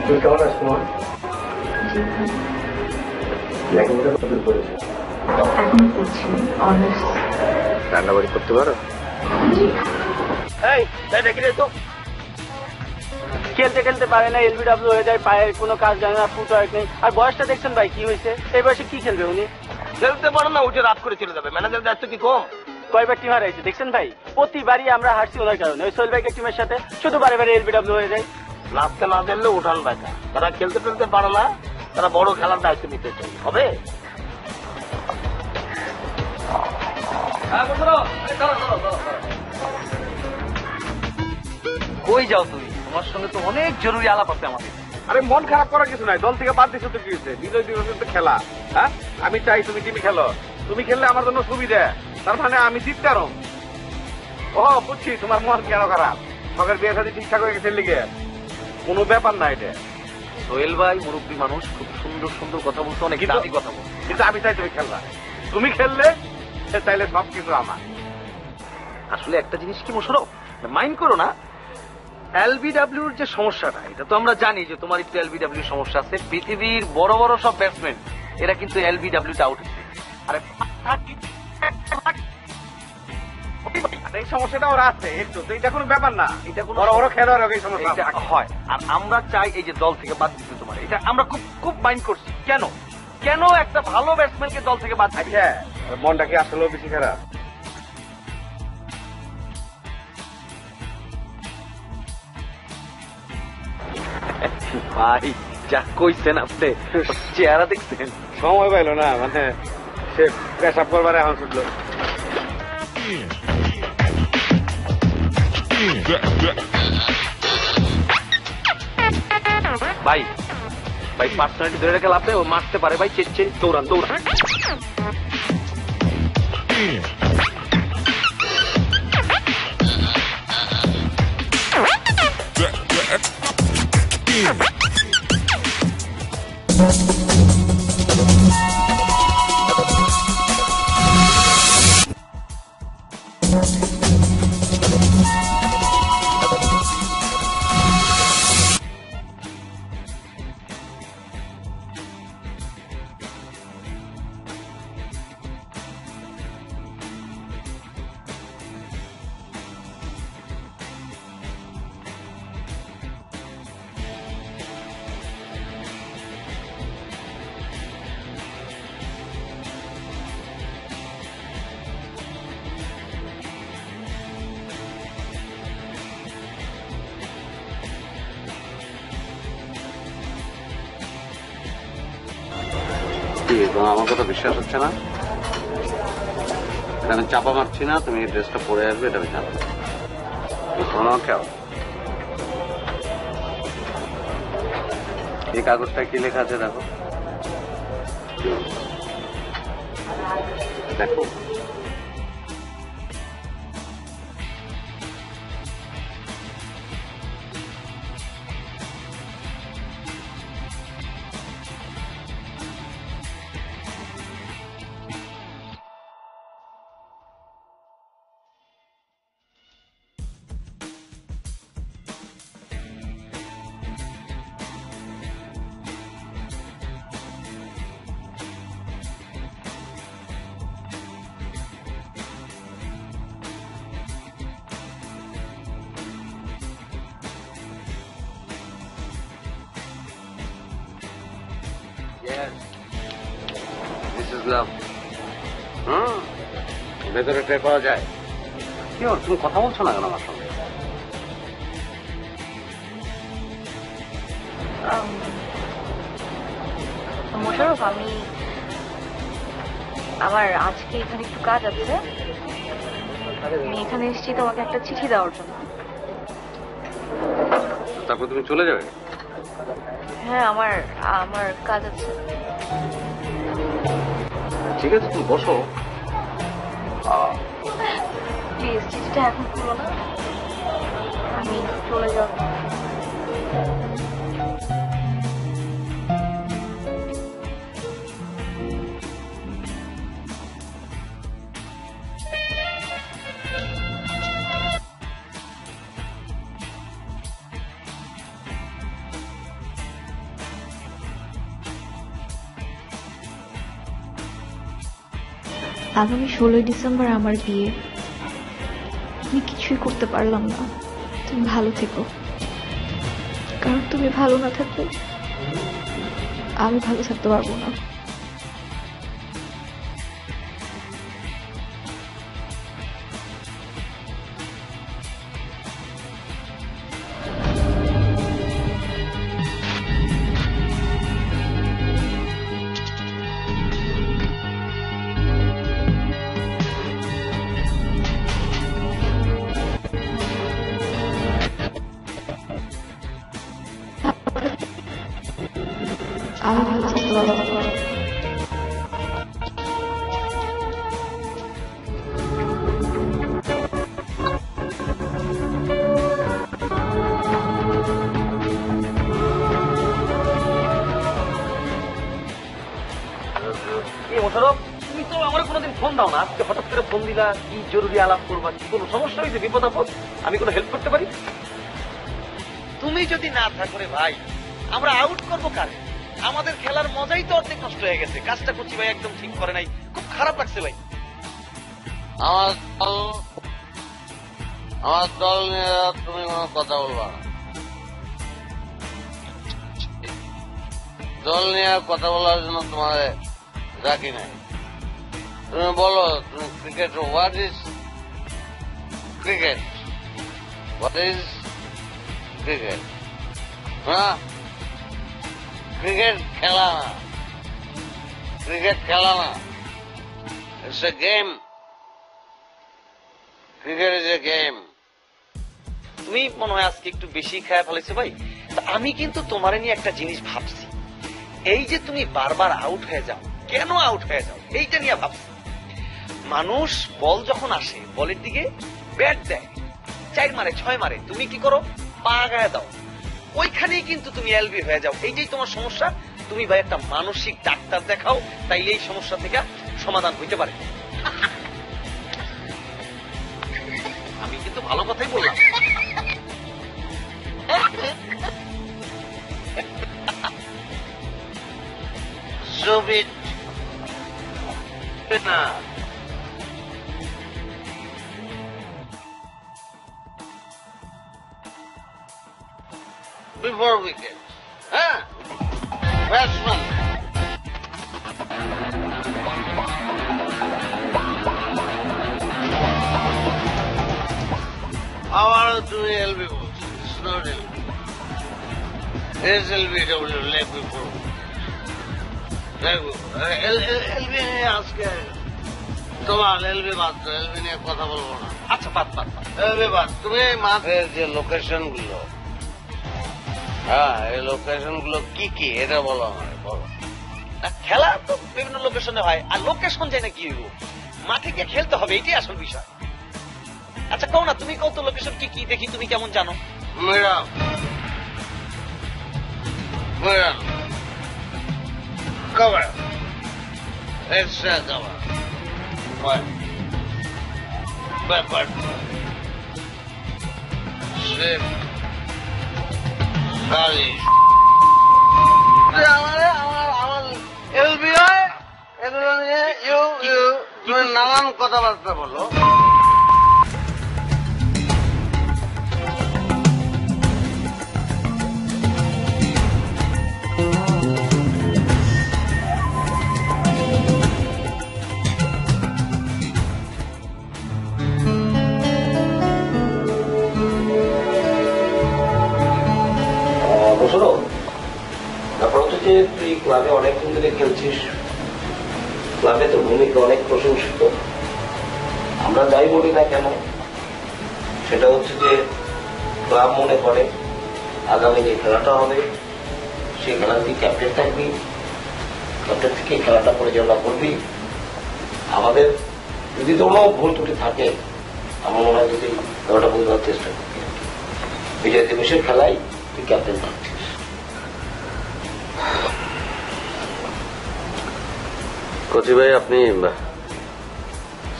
তুই কেমন এখন করছি অনার্স রান্না বাড়ি করতে পারো? এই এই দেখি রে তো। খেলতে খেলতে পারে না এলবিডব্লিউ হয়ে যায় পায়ের কোনো কাজ জানে না ফুট ওয়ার্ক নেই। আর বয়সটা দেখছেন ভাই কি হয়েছে? এই বয়সে কি খেলবে উনি? খেলতে পারো না উঠে রাত করে চলে যাবে। ম্যানেজার দায়িত্ব কি কম? কয়বার টিম হারাইছে দেখছেন ভাই? প্রতিবারই আমরা হারছি ওনার কারণে। ওই সোহেল ভাইকের টিমের সাথে শুধু বারে বারে এলবিডব্লিউ হয়ে যায়। নাচতে না দিলে উঠান ব্যথা তারা খেলতে খেলতে পারে না। তারা বড় খেলার দায়িত্ব নিতে চাই, হবে? হ্যাঁ, কই যাও তুমি? তোমার সঙ্গে তো অনেক জরুরি আলাপ আছে আমাদের। আরে, মন খারাপ করার কিছু নাই। দল থেকে বাদ দিছো তো কি হয়েছে? বিজয় দিবস তো খেলা হ্যাঁ? আমি চাই তুমি টিমে খেলো। তুমি খেললে আমার জন্য সুবিধা। তার মানে আমি জিততে আরম ও, বুঝছি, তোমার মন কেন খারাপ? সকের বিয়ে সাথে ঠিকঠাক হয়ে গেছে লিগে। কোনো ব্যাপার না এটা। সোহেল ভাই মুরব্বী মানুষ খুব সুন্দর সুন্দর কথা বলতে অনেক দামি কথা বলতে কিন্তু আমি চাই তুমি খেলবা তুমি খেললে সে চাইলে সব কিছু আমার। আসলে একটা জিনিস কি মোশারফ মাইন্ড করো না এলবিডব্লিউর যে সমস্যাটা এটা তো আমরা জানি যে তোমার একটু এলবিডব্লিউ সমস্যা আছে। পৃথিবীর বড় বড় সব ব্যাটসম্যান এরা কিন্তু এলবিডব্লিউতে আউট আরে এই সমস্যাটা ওরা আছে একটু। তো এটা কোনো ব্যাপার না। এটা কোনো বড় বড় খেলোয়াড় এই সমস্যা। হয়। আর আমরা চাই এই যে দল থেকে বাদ দিতে তোমার। এটা আমরা খুব খুব মাইন্ড করছি। কেন? কেন একটা ভালো ব্যাটসম্যানকে দল থেকে বাদ আচ্ছা মনটা কি আসলেও বেশি খারাপ? ভাই যা কইছেন আপনি চেহারা দেখছেন? সময় পাইলো না মানে সে পেশাব করবার এখন ছুটলো। ভাই ভাই পার্সোনালিটি ধরে রেখে লাভে ও মারতে পারে ভাই চেন দৌড়ান দৌড়ান। কি তোমার আমার কথা বিশ্বাস হচ্ছে না। এখানে চাপা মারছি না, তুমি এই ড্রেসটা পরে আসবে, এটা আমি জানো শোনো কেউ এই কাগজটা কি লেখা আছে, দেখো। দেখো। টের পাওয়া যায়। কি হল তুমি কথা বলছো না কেন আমার সঙ্গে? মোশারফ আমি আমার আজকে এখানে একটু কাজ আছে। আমি এখানে এসেছি তোমাকে একটা চিঠি দেওয়ার জন্য। তারপর তুমি চলে যাবে? হ্যাঁ আমার আমার কাজ আছে। ঠিক আছে তুমি বসো। এখন আমি আগামী ষোলোই ডিসেম্বর আমার বিয়ে। আমি কিছুই করতে পারলাম না। তুমি ভালো থেকো। কারণ তুমি ভালো না থাকলে আমি ভালো থাকতে পারব না। দিলা কি জরুরি আলাপ করবা কি কোনো সমস্যা হয়েছে বিপদ আপদ? আমি কোনো হেল্প করতে পারি? তুমি যদি না থাকো রে ভাই আমরা আউট করব কারে? আমাদের খেলার মজাই তো অর্ধেক নষ্ট হয়ে গেছে। কাজটা করছি ভাই একদম ঠিক করে নাই। খুব খারাপ লাগছে ভাই। আমার দল আমার দল নিয়ে তুমি কোনো কথা বলবা না। দল নিয়ে কথা বলার জন্য তোমার রাখি নাই। তুমি বলো, তুমি cricket what is cricket what is cricket হ্যাঁ? ক্রিকেট খেলা না। ক্রিকেট খেলা না। It's a game cricket is a game তুমি মনে হয় আজকে একটু বেশি খায় ফেলেছো ভাই। আমি কিন্তু তোমার নিয়ে একটা জিনিস ভাবছি। এই যে তুমি বারবার আউট হয়ে যাও, কেন আউট হয়ে যাও, এইটা নিয়ে ভাবছি। মানুষ বল যখন আসে, বলের দিকে ব্যাট দেয়। চার মারে, ছয় মারে, তুমি কি করো? পা গায়ে দাও। ওইখানেই কিন্তু তুমি এলবি হয়ে যাও। এইটাই তোমার সমস্যা। তুমি ভাই একটা মানসিক ডাক্তার দেখাও, তাইলে এই সমস্যা থেকে সমাধান হইতে পারে। আমি কিন্তু ভালো কথাই বললাম। Stupid. না। Before wicket. হ্যাঁ ব্যাটসম্যান আবারও তুমি এলবি বলছো স্নোট LB S LB W leg before LB নিয়ে আজকে তোমার এলবি বাদ এলবি নিয়ে কথা বলব না। আচ্ছা বাদ বাদ। এলবি বাদ তুমি মাঠের যে লোকেশনগুলো হ্যাঁ এই লোকেশনগুলো কি কি? এটা বলো আমাকে বলো। না, খেলা তো বিভিন্ন লোকেশনে হয়। আর লোকেশন জেনে কি হইব? মাঠে গিয়ে খেলতে হবে এটাই আসল বিষয়। আচ্ছা কও না তুমি কত লোকেশন কি কি দেখি তুমি কেমন জানো? মেরা মেরা cover extra cover what backward এলবিআই এগুলো নিয়ে ইউ ইউ নানান কথাবার্তা বলো। শোনো, তারপর হচ্ছে তুই ক্লাবে অনেকদিন ধরে খেলছিস ক্লাবে তোর ভূমিকা অনেক প্রশংসিত। আমরা যাই বলি না কেন, সেটা হচ্ছে যে ক্লাব মনে করে, আগামী যে খেলাটা হবে, সেই খেলা তুই ক্যাপ্টেন থাকবি ক্যাপ্টেন থেকে খেলাটা পরিচালনা করবি। আমাদের, যদি কোনো ভুল ত্রুটি থাকে, আমার মনে হয় যদি খেলাটা বোঝার চেষ্টা করবি বিজয় দিবসের খেলায় তুই ক্যাপ্টেন থাকছিস কচি ভাই, আপনি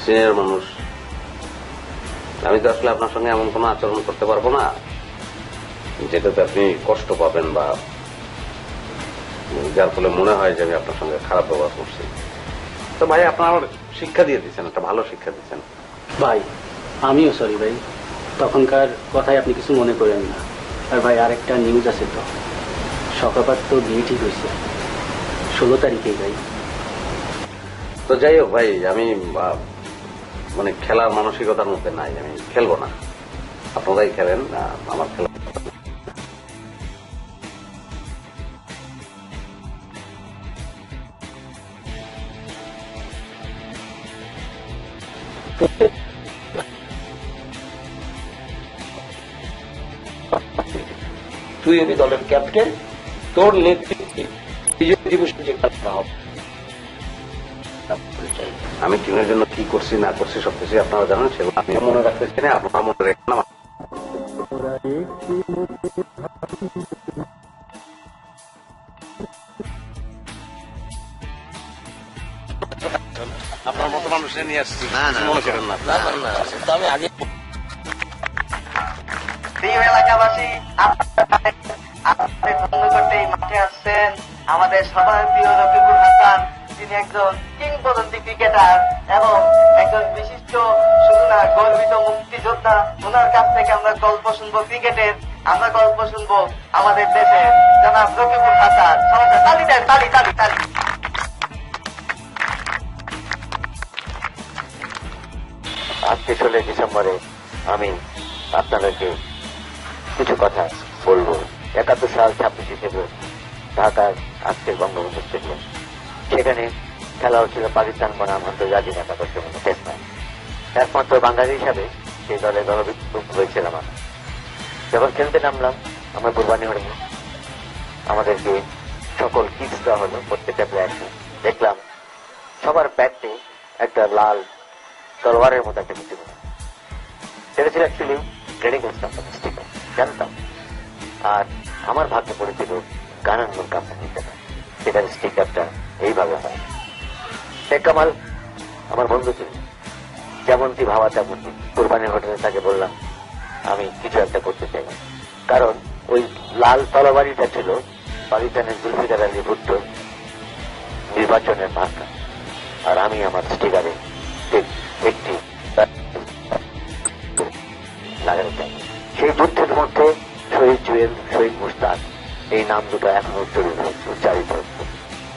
সিনিয়র মানুষ। আমি তো আসলে আপনার সঙ্গে এমন কোনো আচরণ করতে পারব না, যেটাতে আপনি কষ্ট পাবেন বা যার ফলে মনে হয় যে আমি আপনার সঙ্গে খারাপ ব্যবহার করছি। তো ভাই, আপনার আমার শিক্ষা দিয়ে দিচ্ছেন একটা ভালো শিক্ষা দিচ্ছেন ভাই, আমিও সরি ভাই, তখনকার কথায় আপনি কিছু মনে করেন না। আর ভাই, আরেকটা নিউজ আছে তো সকালবার তো বিয়ে ঠিক হয়েছে। ষোলো তারিখে ভাই। তো যাই হোক ভাই, আমি মানে খেলার মানসিকতার মধ্যে নাই, আমি খেলব না। আপনারাই খেলেন আমার খেলা তুই হবি দলের ক্যাপ্টেন তোর নেতৃত্বে বিজয় দিবস হবে। আমি টিমের জন্য কি করছি না করছি সবকিছু আপনারা জানেন সেগুলো আমি মনে রাখতে চাই না আপনারা মনে রেখেন না আপনার মতো মানুষের নিয়ে আসছি। না, না, মনে করেন না। আমি আগে প্রিয় এলাকাবাসী আপনাদের করতে মাঠে আসছেন। আমাদের সবার প্রিয় রফিকুল হাসান। তিনি একজন কিংবদন্তি ক্রিকেটার এবং একজন বিশিষ্ট না গর্বিত মুক্তিযোদ্ধা। ওনার কাছ থেকে আমরা গল্প শুনব ক্রিকেটের, আমরা গল্প শুনব আমাদের দেশের। জনাব রফিকুল হাসান তালি দেন, তালি তালি তালি। আজকে ষোলোই ডিসেম্বরে আমি আপনাদেরকে কিছু কথা বলব। একাত্তর সাল ছাব্বিশে ফেব্রুয়ারি, ঢাকার আজকের বঙ্গবন্ধু স্টেডিয়াম। সেখানে খেলা হচ্ছিল পাকিস্তান বনাম আন্তর্জাতিক একাদশের মধ্যে টেস্ট ম্যাচ একমাত্র বাঙালি হিসাবে সেই দলে দলভুক্ত হয়েছিলাম আমি যখন খেলতে নামলাম, আমার কোরবানি হয়নি আমাদেরকে সকল কিক্স দেওয়া হলো, প্রত্যেকটা প্লেয়ারকে দেখলাম সবার ব্যাটে একটা লাল তলোয়ারের মতো একটা কিছু সেটা ছিল অ্যাকচুয়ালি ট্রেনিং স্টিকার জানতাম। আর আমার ভাগ্যে পড়েছিল গানানুর কোম্পানি সেটার স্টিকারটা এইভাবে হয়। শেখ কামাল, আমার বন্ধু ছিল। যেমনটি ভাবা, তেমনটি কোরবানির হোটেলে তাকে বললাম, আমি কিছু একটা করতে চাই কারণ ওই লাল তলবাড়িটা ছিল পাকিস্তানের জুলফিকার আলী ভুট্টো নির্বাচনের মার্কা আর আমি আমার স্টিকারে একটি লাগাতে চাই। সেই যুদ্ধের মধ্যে শহীদ জুয়েল, শহীদ মুস্তাক এই নাম দুটো এখনও উচ্চারিত।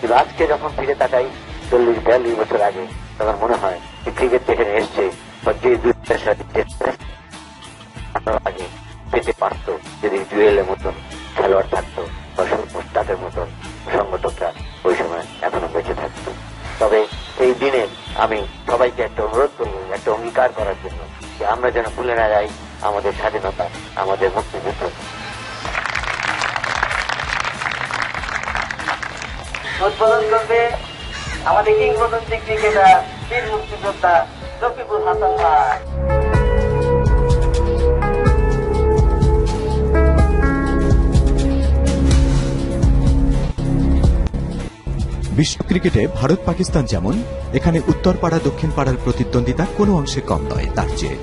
কিন্তু আজকে যখন ফিরে তাকাই, চল্লিশ, বিয়াল্লিশ বছর আগে, তখন মনে হয় যে ক্রিকেট যেখানে এসছে যে আগে পেতে পারত, যদি জুয়েলের মতন, খেলোয়াড় থাকতো, বা মুস্তাকের মতন সংগঠকরা ওই সময় এখনও বেঁচে থাকতো। তবে এই দিনে আমি সবাইকে একটা অনুরোধ করব, একটা অঙ্গীকার করার জন্য, যে আমরা যেন ভুলে না যাই আমাদের স্বাধীনতা, আমাদের মুক্তিযুদ্ধ। উদ্বোধন করবে। আমাদের কিংবদন্তি ক্রিকেটার বীর মুক্তিযোদ্ধা রফিকুল হাসান ভাই। বিশ্ব ক্রিকেটে ভারত পাকিস্তান যেমন, এখানে উত্তর পাড়া দক্ষিণ পাড়ার প্রতিদ্বন্দ্বিতা কোনো অংশে কম নয়, তার চেয়ে।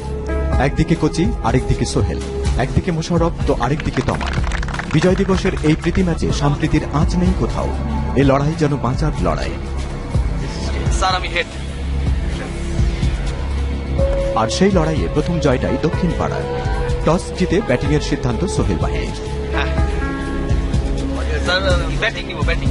একদিকে কোচি, আরেকদিকে সোহেল। একদিকে মোশারফ তো আরেকদিকে তমাল। বিজয় দিবসের এই প্রীতি ম্যাচে সম্প্রীতির আঁচ নেই কোথাও। এ লড়াই যেন বাঁচার লড়াই। আর সেই লড়াইয়ে প্রথম জয়টাই দক্ষিণ পাড়ার। টস জিতে ব্যাটিং এর সিদ্ধান্ত সোহেল বাহিনীর ব্যাটিং ব্যাটিং।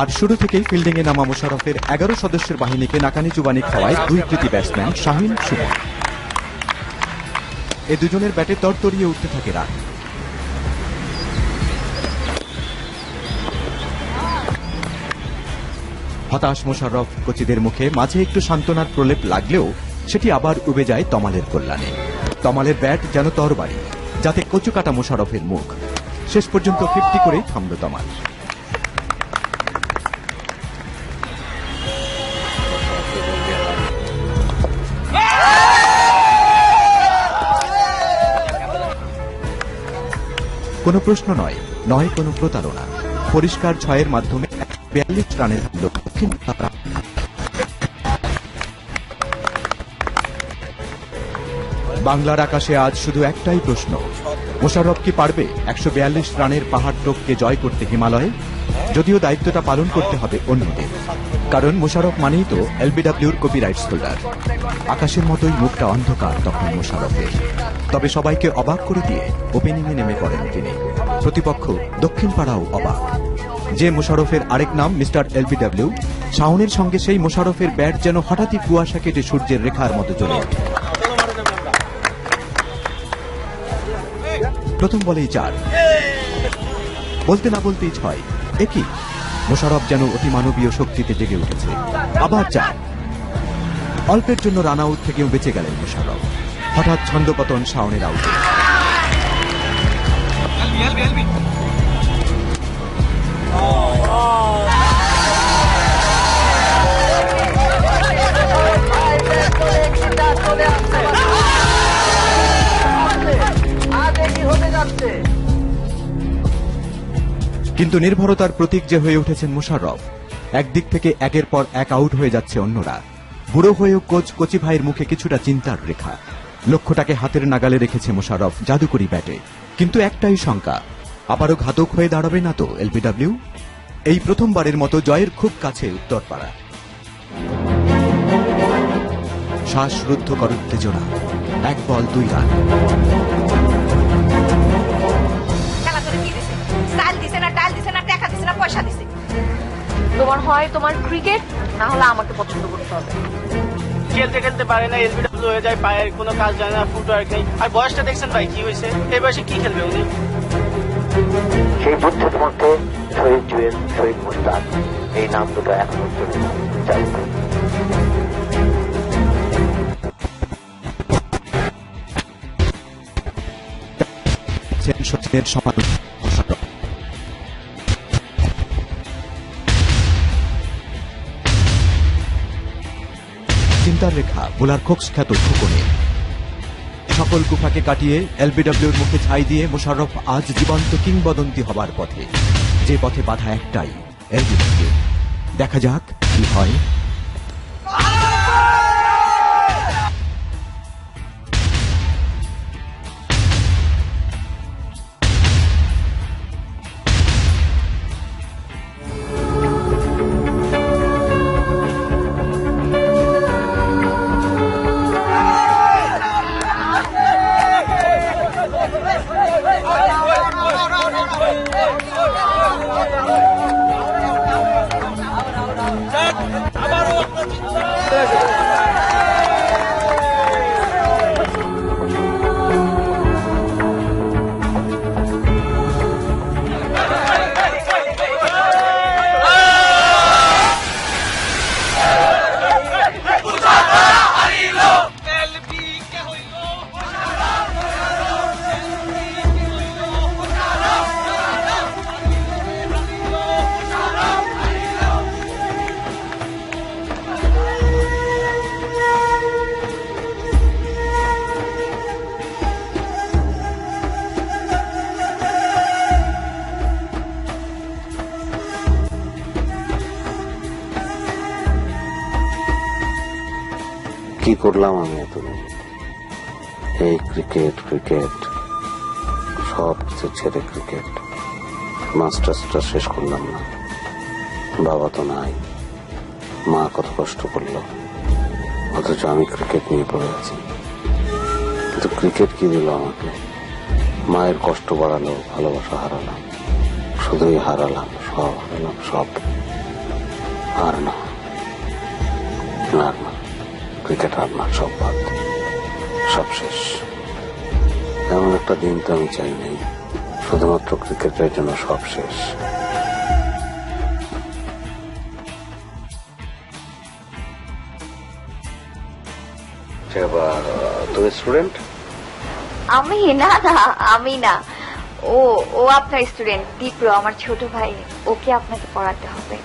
আর শুরু থেকেই ফিল্ডিংয়ে নামা মোশারফের এগারো সদস্যের বাহিনীকে নাকানি চুবানি খাওয়ায় দুই কৃতি ব্যাটসম্যান শাহিন সুমন। এ দুজনের ব্যাটে তরতরিয়ে উঠতে থাকে রান। হতাশ মোশাররফ কোচিদের মুখে মাঝে একটু সান্ত্বনার প্রলেপ লাগলেও সেটি আবার উবে যায় তমালের কল্যাণে। তমালের ব্যাট যেন তরবারি, যাতে কচু কাটা মোশারফের মুখ। শেষ পর্যন্ত ফিফটি করেই থামল তমাল। কোনো প্রশ্ন নয় নয় কোনো প্রতারণা। পরিষ্কার ছয়ের মাধ্যমে বিয়াল্লিশ রানের দক্ষিণ বাংলার আকাশে আজ শুধু একটাই প্রশ্ন, মোশাররফ কি পারবে একশো বিয়াল্লিশ রানের পাহাড় টোপকে জয় করতে হিমালয়ে? যদিও দায়িত্বটা পালন করতে হবে অন্যদের। কারণ মোশাররফ মানেই তো এলবিডব্লিউর কপিরাইটস হোল্ডার আকাশের মতোই মুখটা অন্ধকার তখন মোশাররফের তবে সবাইকে অবাক করে দিয়ে ওপেনিংয়ে নেমে পড়েন তিনি। প্রতিপক্ষ দক্ষিণ পাড়াও অবাক। যে মোশাররফের আরেক নাম মিস্টার এলবিডাব্লিউ, শাওনের সঙ্গে সেই মোশাররফের ব্যাট যেন হঠাৎই কুয়াশা কেটে সূর্যের রেখার মতো জ্বলে। প্রথম বলেই চার। বলতে না বলতেই ছয়। একই মোশারফ যেন অতি মানবীয় শক্তিতে জেগে উঠেছে আবার চার অল্পের জন্য রান আউট থেকেও বেঁচে গেলেন মোশারফ হঠাৎ ছন্দপতন শাওনের আউটে কিন্তু নির্ভরতার প্রতীক যে হয়ে উঠেছেন মুশাররফ, একদিক থেকে একের পর এক আউট হয়ে যাচ্ছে অন্যরা। বুড়ো হয়েও কোচ কচি ভাইয়ের মুখে কিছুটা চিন্তার রেখা। লক্ষ্যটাকে হাতের নাগালে রেখেছে মোশাররফ জাদুকরি ব্যাটে। কিন্তু একটাই শঙ্কা, আবারও ঘাতক হয়ে দাঁড়াবে না তো এলবিডব্লিউ? এই প্রথমবারের মতো জয়ের খুব কাছে উত্তরপাড়া। শ্বাসরুদ্ধকর উত্তেজনা, এক বল দুই রান। তোমার হয় তোমার ক্রিকেট না হলে আমাকে পছন্দ করতে হবে। খেলতে খেলতে পারে না এলবিডব্লিউ হয়ে যায় পায়ের কোনো কাজ জানে না ফুটওয়ার্ক নেই। আর বয়সটা দেখছেন ভাই কি হয়েছে? এই বয়সে কি খেলবে উনি? সেই বুদ্ধের মধ্যে শহীদ জুয়েল শহীদ মুস্তাক এই নাম দুটো এখনও চলে চালিত কোক্স খ্যাত ফুকনে সকল কুফাকে কাটিয়ে এলবিডব্লিউর মুখে ছাই দিয়ে মোশাররফ আজ জীবন্ত কিংবদন্তি হবার পথে। যে পথে বাধা একটাই, এলবিডব্লিউ। দেখা যাক কি হয়। করলাম আমি এতদিন এই ক্রিকেট ক্রিকেট সব কিছু ছেড়ে ক্রিকেট মাস্টার্সটা শেষ করলাম না। বাবা তো নাই। মা কত কষ্ট করল। অথচ আমি ক্রিকেট নিয়ে পড়ে আছি। কিন্তু ক্রিকেট কি দিল আমাকে? মায়ের কষ্ট বাড়ালো, ভালোবাসা হারালাম। শুধুই হারালাম, সব হারালাম, সব। একটা দিন তো আমি চাই নাই। শুধুমাত্র ক্রিকেটের জন্য সব শেষ। তুমি স্টুডেন্ট আমি না না আমি না। ও ও আপনার স্টুডেন্ট দীপ্র আমার ছোট ভাই। ওকে আপনাকে পড়াতে হবে।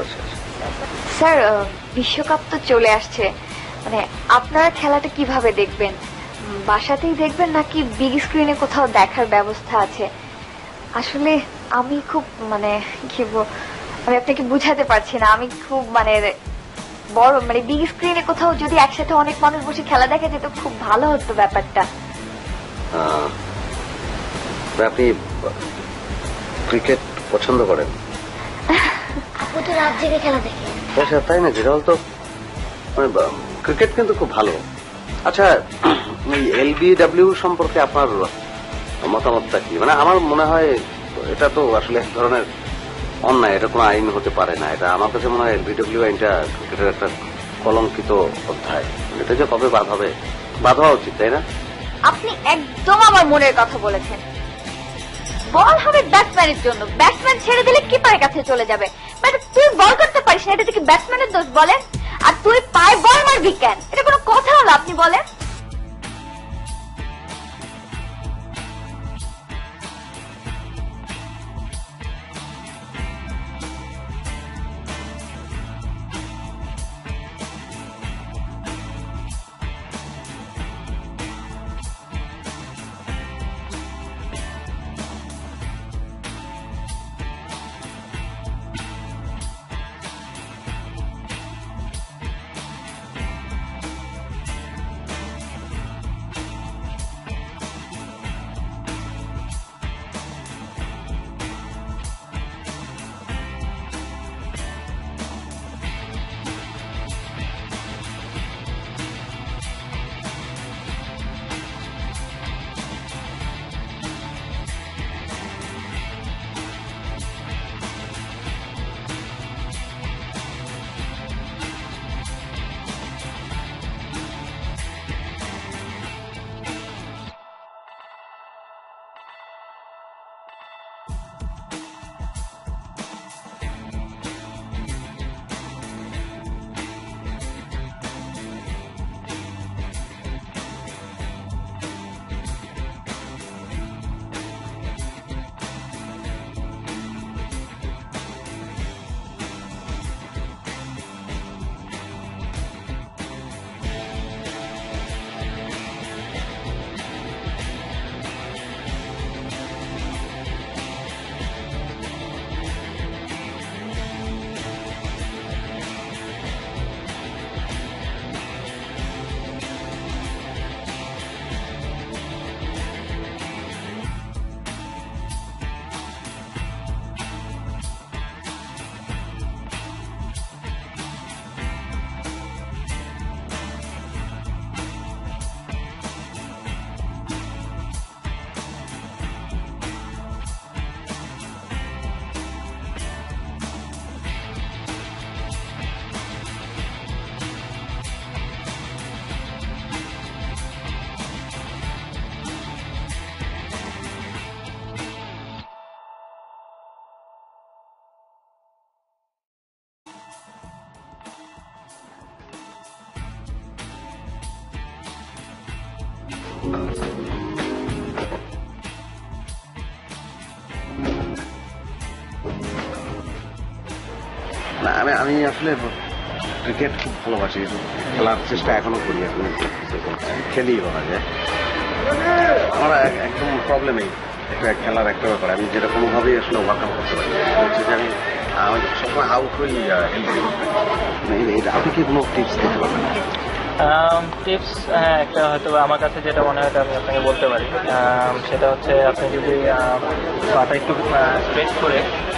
আচ্ছা আচ্ছা। স্যার বিশ্বকাপ তো চলে আসছে। মানে আপনারা খেলাটা কীভাবে দেখবেন? বাসাতেই দেখবেন নাকি বিগ স্ক্রিনে কোথাও দেখার ব্যবস্থা আছে। আসলে আমি খুব মানে কি আমি আপনাকে বুঝাতে পারছি না। আমি খুব মানে বড় মানে বিগ স্ক্রিনে কোথাও যদি একসাথে অনেক মানুষ বসে খেলা দেখা যেত খুব ভালো হতো ব্যাপারটা। আপনি ক্রিকেট পছন্দ করেন? আপু তো রাত জেগে খেলা দেখে আচ্ছা তাই না? বলতো মানে ক্রিকেট কিন্তু খুব ভালো। আচ্ছা এই এলবিডব্লিউ সম্পর্কে আপনার মতামতটা কি? মানে আমার মনে হয় এটা তো আসলে এক ধরনের অন্যায়, এটা কোনো আইন হতে পারে না। এটা আমার কাছে মনে হয় এলবিডব্লিউ আইনটা ক্রিকেটের একটা কলঙ্কিত অধ্যায়। এটা যে কবে বাদ হবে, বাদ হওয়া উচিত, তাই না? আপনি একদম আমার মনের কথা বলেছেন। বল হবে ব্যাটসম্যানের জন্য। ব্যাটসম্যান ছেড়ে দিলে কিপারের কাছে চলে যাবে। তুই বল করতে পারিস না, এটা থেকে ব্যাটসম্যানের দোষ বলেন। আর তুই পায়ে বল মারবি কেন? এটা কোনো কথা হলো আপনি বলেন। আমি আসলে ক্রিকেট খুব ভালোবাসি খেলার চেষ্টা এখনও করি, এখন খেলি বলা যায়। আমার এক- একদম প্রবলেম এই একটা খেলার একটা ব্যাপার। আমি যেটা কোনোভাবেই আসলে ওভারকাম করতে পারি। হচ্ছে যে আমি আমি সবসময় আউট হই হেলদি আপনি কি কোনো টিপস দিতে পারবেন? টিপস হ্যাঁ একটা হয়তো আমার কাছে যেটা মনে হয় আমি আপনাকে বলতে পারি। সেটা হচ্ছে আপনি যদি পাটা একটু স্ট্রেচ করে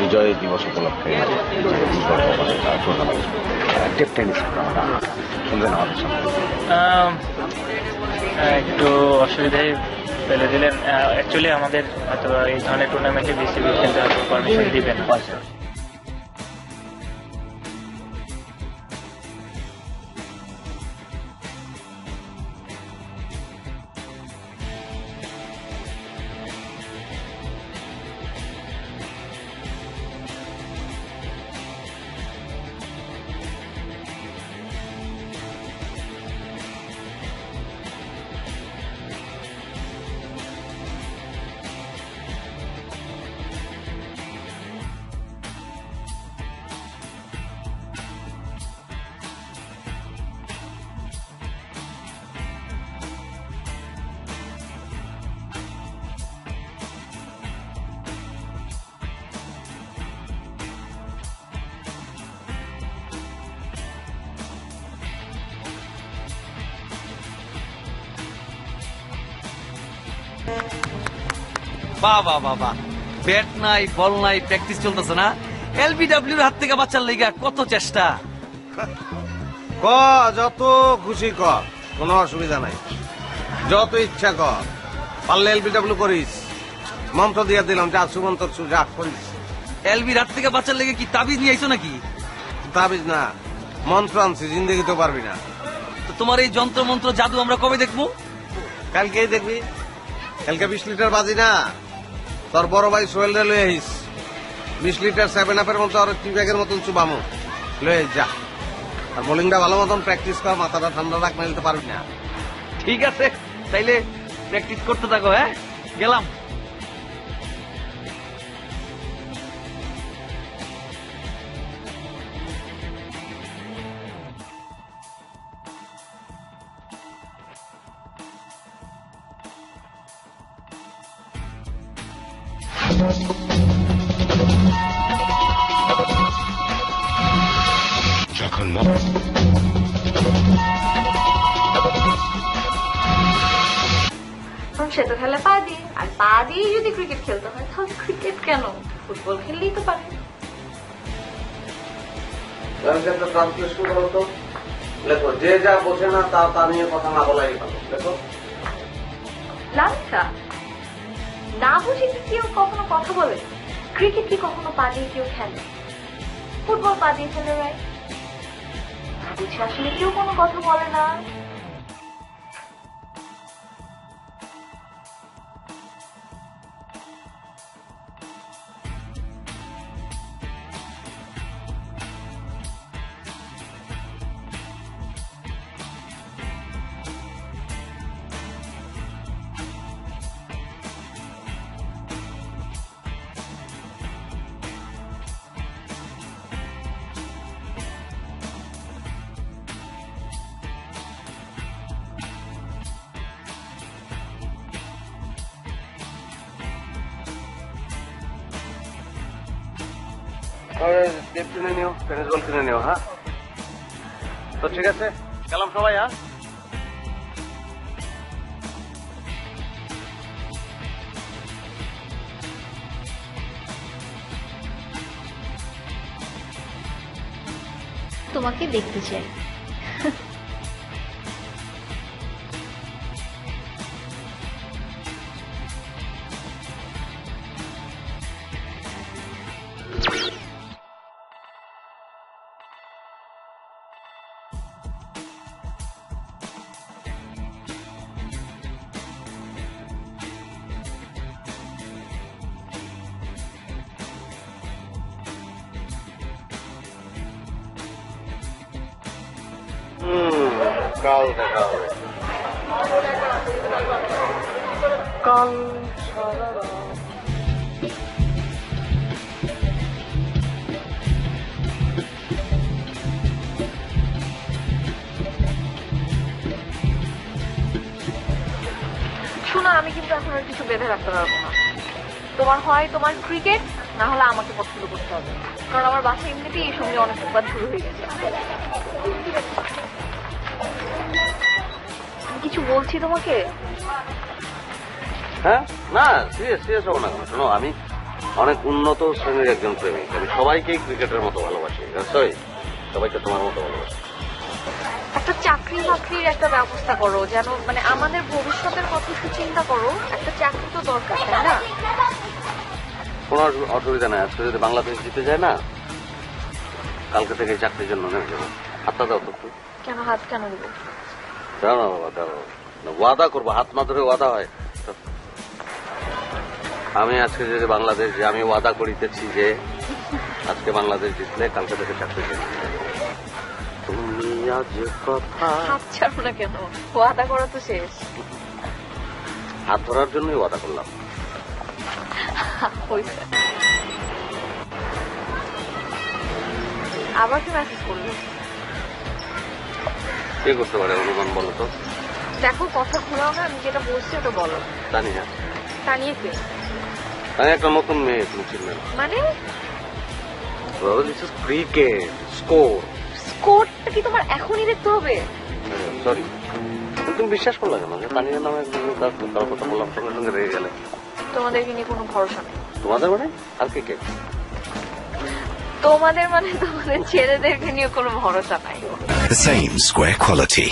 বিজয় দিবস উপলক্ষে টুর্নামেন্ট টেপ টেনিস আমরা আমাদের সঙ্গে। একটু অসুবিধায় ফেলে দিলেন। অ্যাকচুয়ালি আমাদের হয়তো এই ধরনের টুর্নামেন্টে বিসিবি খেলতে পারমিশন দিবেন। বাহ বাহ বাহ বাহ ব্যাট নাই বল নাই প্র্যাকটিস চলতেছে না। এলবিডব্লিউর হাত থেকে বাঁচার লেগা কত চেষ্টা? ক যত খুশি কর কোনো অসুবিধা নাই। যত ইচ্ছা কর পারলে এলবিডব্লিউ করিস। মন্ত্র দিয়ে দিলাম যা সুমন্তর যা করিস। এলবি রাত থেকে বাচ্চার লেগে কি তাবিজ নিয়ে আইছো নাকি? তাবিজ না মন্ত্র আনছি জিন্দগি তো পারবি না। তো তোমার এই যন্ত্র মন্ত্র জাদু আমরা কবে দেখব? কালকেই দেখবি। কালকে বিশ লিটার বাজি না। তোর বড় ভাই সোহেল রে লয়ে আইস। বিশ লিটার সেভেন আপের মতো আর টি ব্যাগের মতন চুবামো। লয়ে যা। আর বোলিংটা ভালো মতন প্র্যাকটিস কর, মাথাটা ঠান্ডা রাখ, নাইলে তো পারবি না। ঠিক আছে, তাইলে প্র্যাকটিস করতে থাকো হ্যাঁ? গেলাম। যখন সে তো খেলে পা দিয়ে আর পা দিয়ে যদি ক্রিকেট খেলতে হয় তাহলে ক্রিকেট কেন? ফুটবল খেললেই তো পারে। লেখো যে যা বোঝে না তা তা নিয়ে কথা না বলাই ভালো। লেখো লালচা। না বুঝে কি কেউ কখনো কথা বলে? ক্রিকেট কি কখনো পা দিয়ে কেউ খেলে? ফুটবল পা দিয়ে খেলে রায় বুঝে আসলে কেউ কোনো কথা বলে না। আমি কিন্তু এখন আর কিছু বেঁধে রাখতে পারব না। তোমার হয় তোমার ক্রিকেট না হলে আমাকে পছন্দ করতে হবে। কারণ আমার বাসা এমনিতেই এই সঙ্গে অনেক উৎপাদ শুরু হয়ে গেছে। কিছু বলছি তোমাকে? হ্যাঁ? না না আমি অনেক উন্নত শ্রেণির একজন প্রেমিক। আমি সবাইকেই ক্রিকেটের মতো ভালোবাসি। সবাইকে তোমার মতো ভালোবাসি। চাকরি বাকরির একটা ব্যবস্থা করো যেন মানে আমাদের ভবিষ্যতের কথা একটু চিন্তা করো একটা চাকরি তো দরকার তাই না? কোনো অসু- অসুবিধা নাই আজকে যদি বাংলাদেশ জিতে যায় না কালকে থেকে চাকরির জন্য নেমে যাব। হাতটা দাও তো কেন হাত কেন দেবো? দাও না বাবা দাও। ওয়াদা করব হাত মা ধরে ওয়াদা হয়। আমি আজকে যদি বাংলাদেশ আমি ওয়াদা করিতেছি যে আজকে বাংলাদেশ জিতলে কালকে থেকে চাকরি জন্য আজ কথা। হাত না কেন? ওয়াদা করা তো শেষ। হাত ধরার জন্যই ওয়াদা করলাম। আবার কি মেসেজ করল। কে করতে পারে অনুমান বলো তো? দেখো কথা ঘোরাও না আমি যেটা বলছি ওটা বলো। জানি না তানিয়ে কে আমি একটা নতুন মেয়ে তুমি চিনবে মানে? ক্রিকেট স্কোর স্কোরটা কি তোমার এখনই দেখতে হবে? সরি। তুমি বিশ্বাস করলে কেন? যে পানির নামে তার তার কথা বললাম সঙ্গে সঙ্গে রেগে গেলে। তোমাদেরকে নিয়ে কোনো ভরসা নেই। তোমাদের মানে? আর কে কে? তোমাদের মানে তোমাদের ছেলেদেরকে নিয়ে কোনো ভরসা নাই। The same square quality.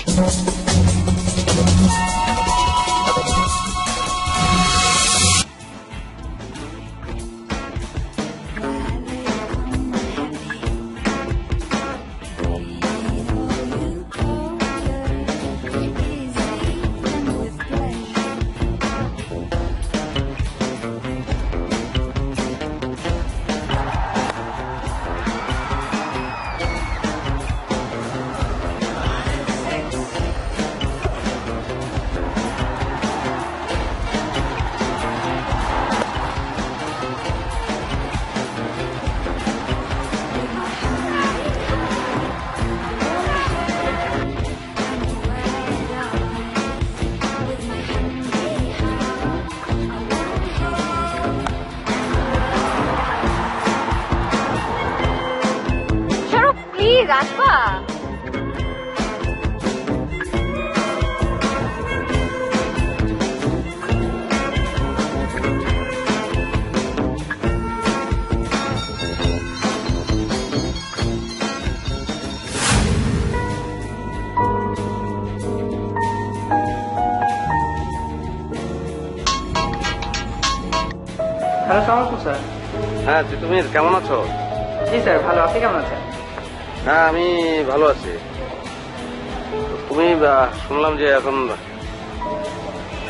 হ্যাঁ কেমন আছো? জি স্যার ভালো। আপনি কেমন আছেন? হ্যাঁ আমি ভালো আছি। তুমি শুনলাম যে এখন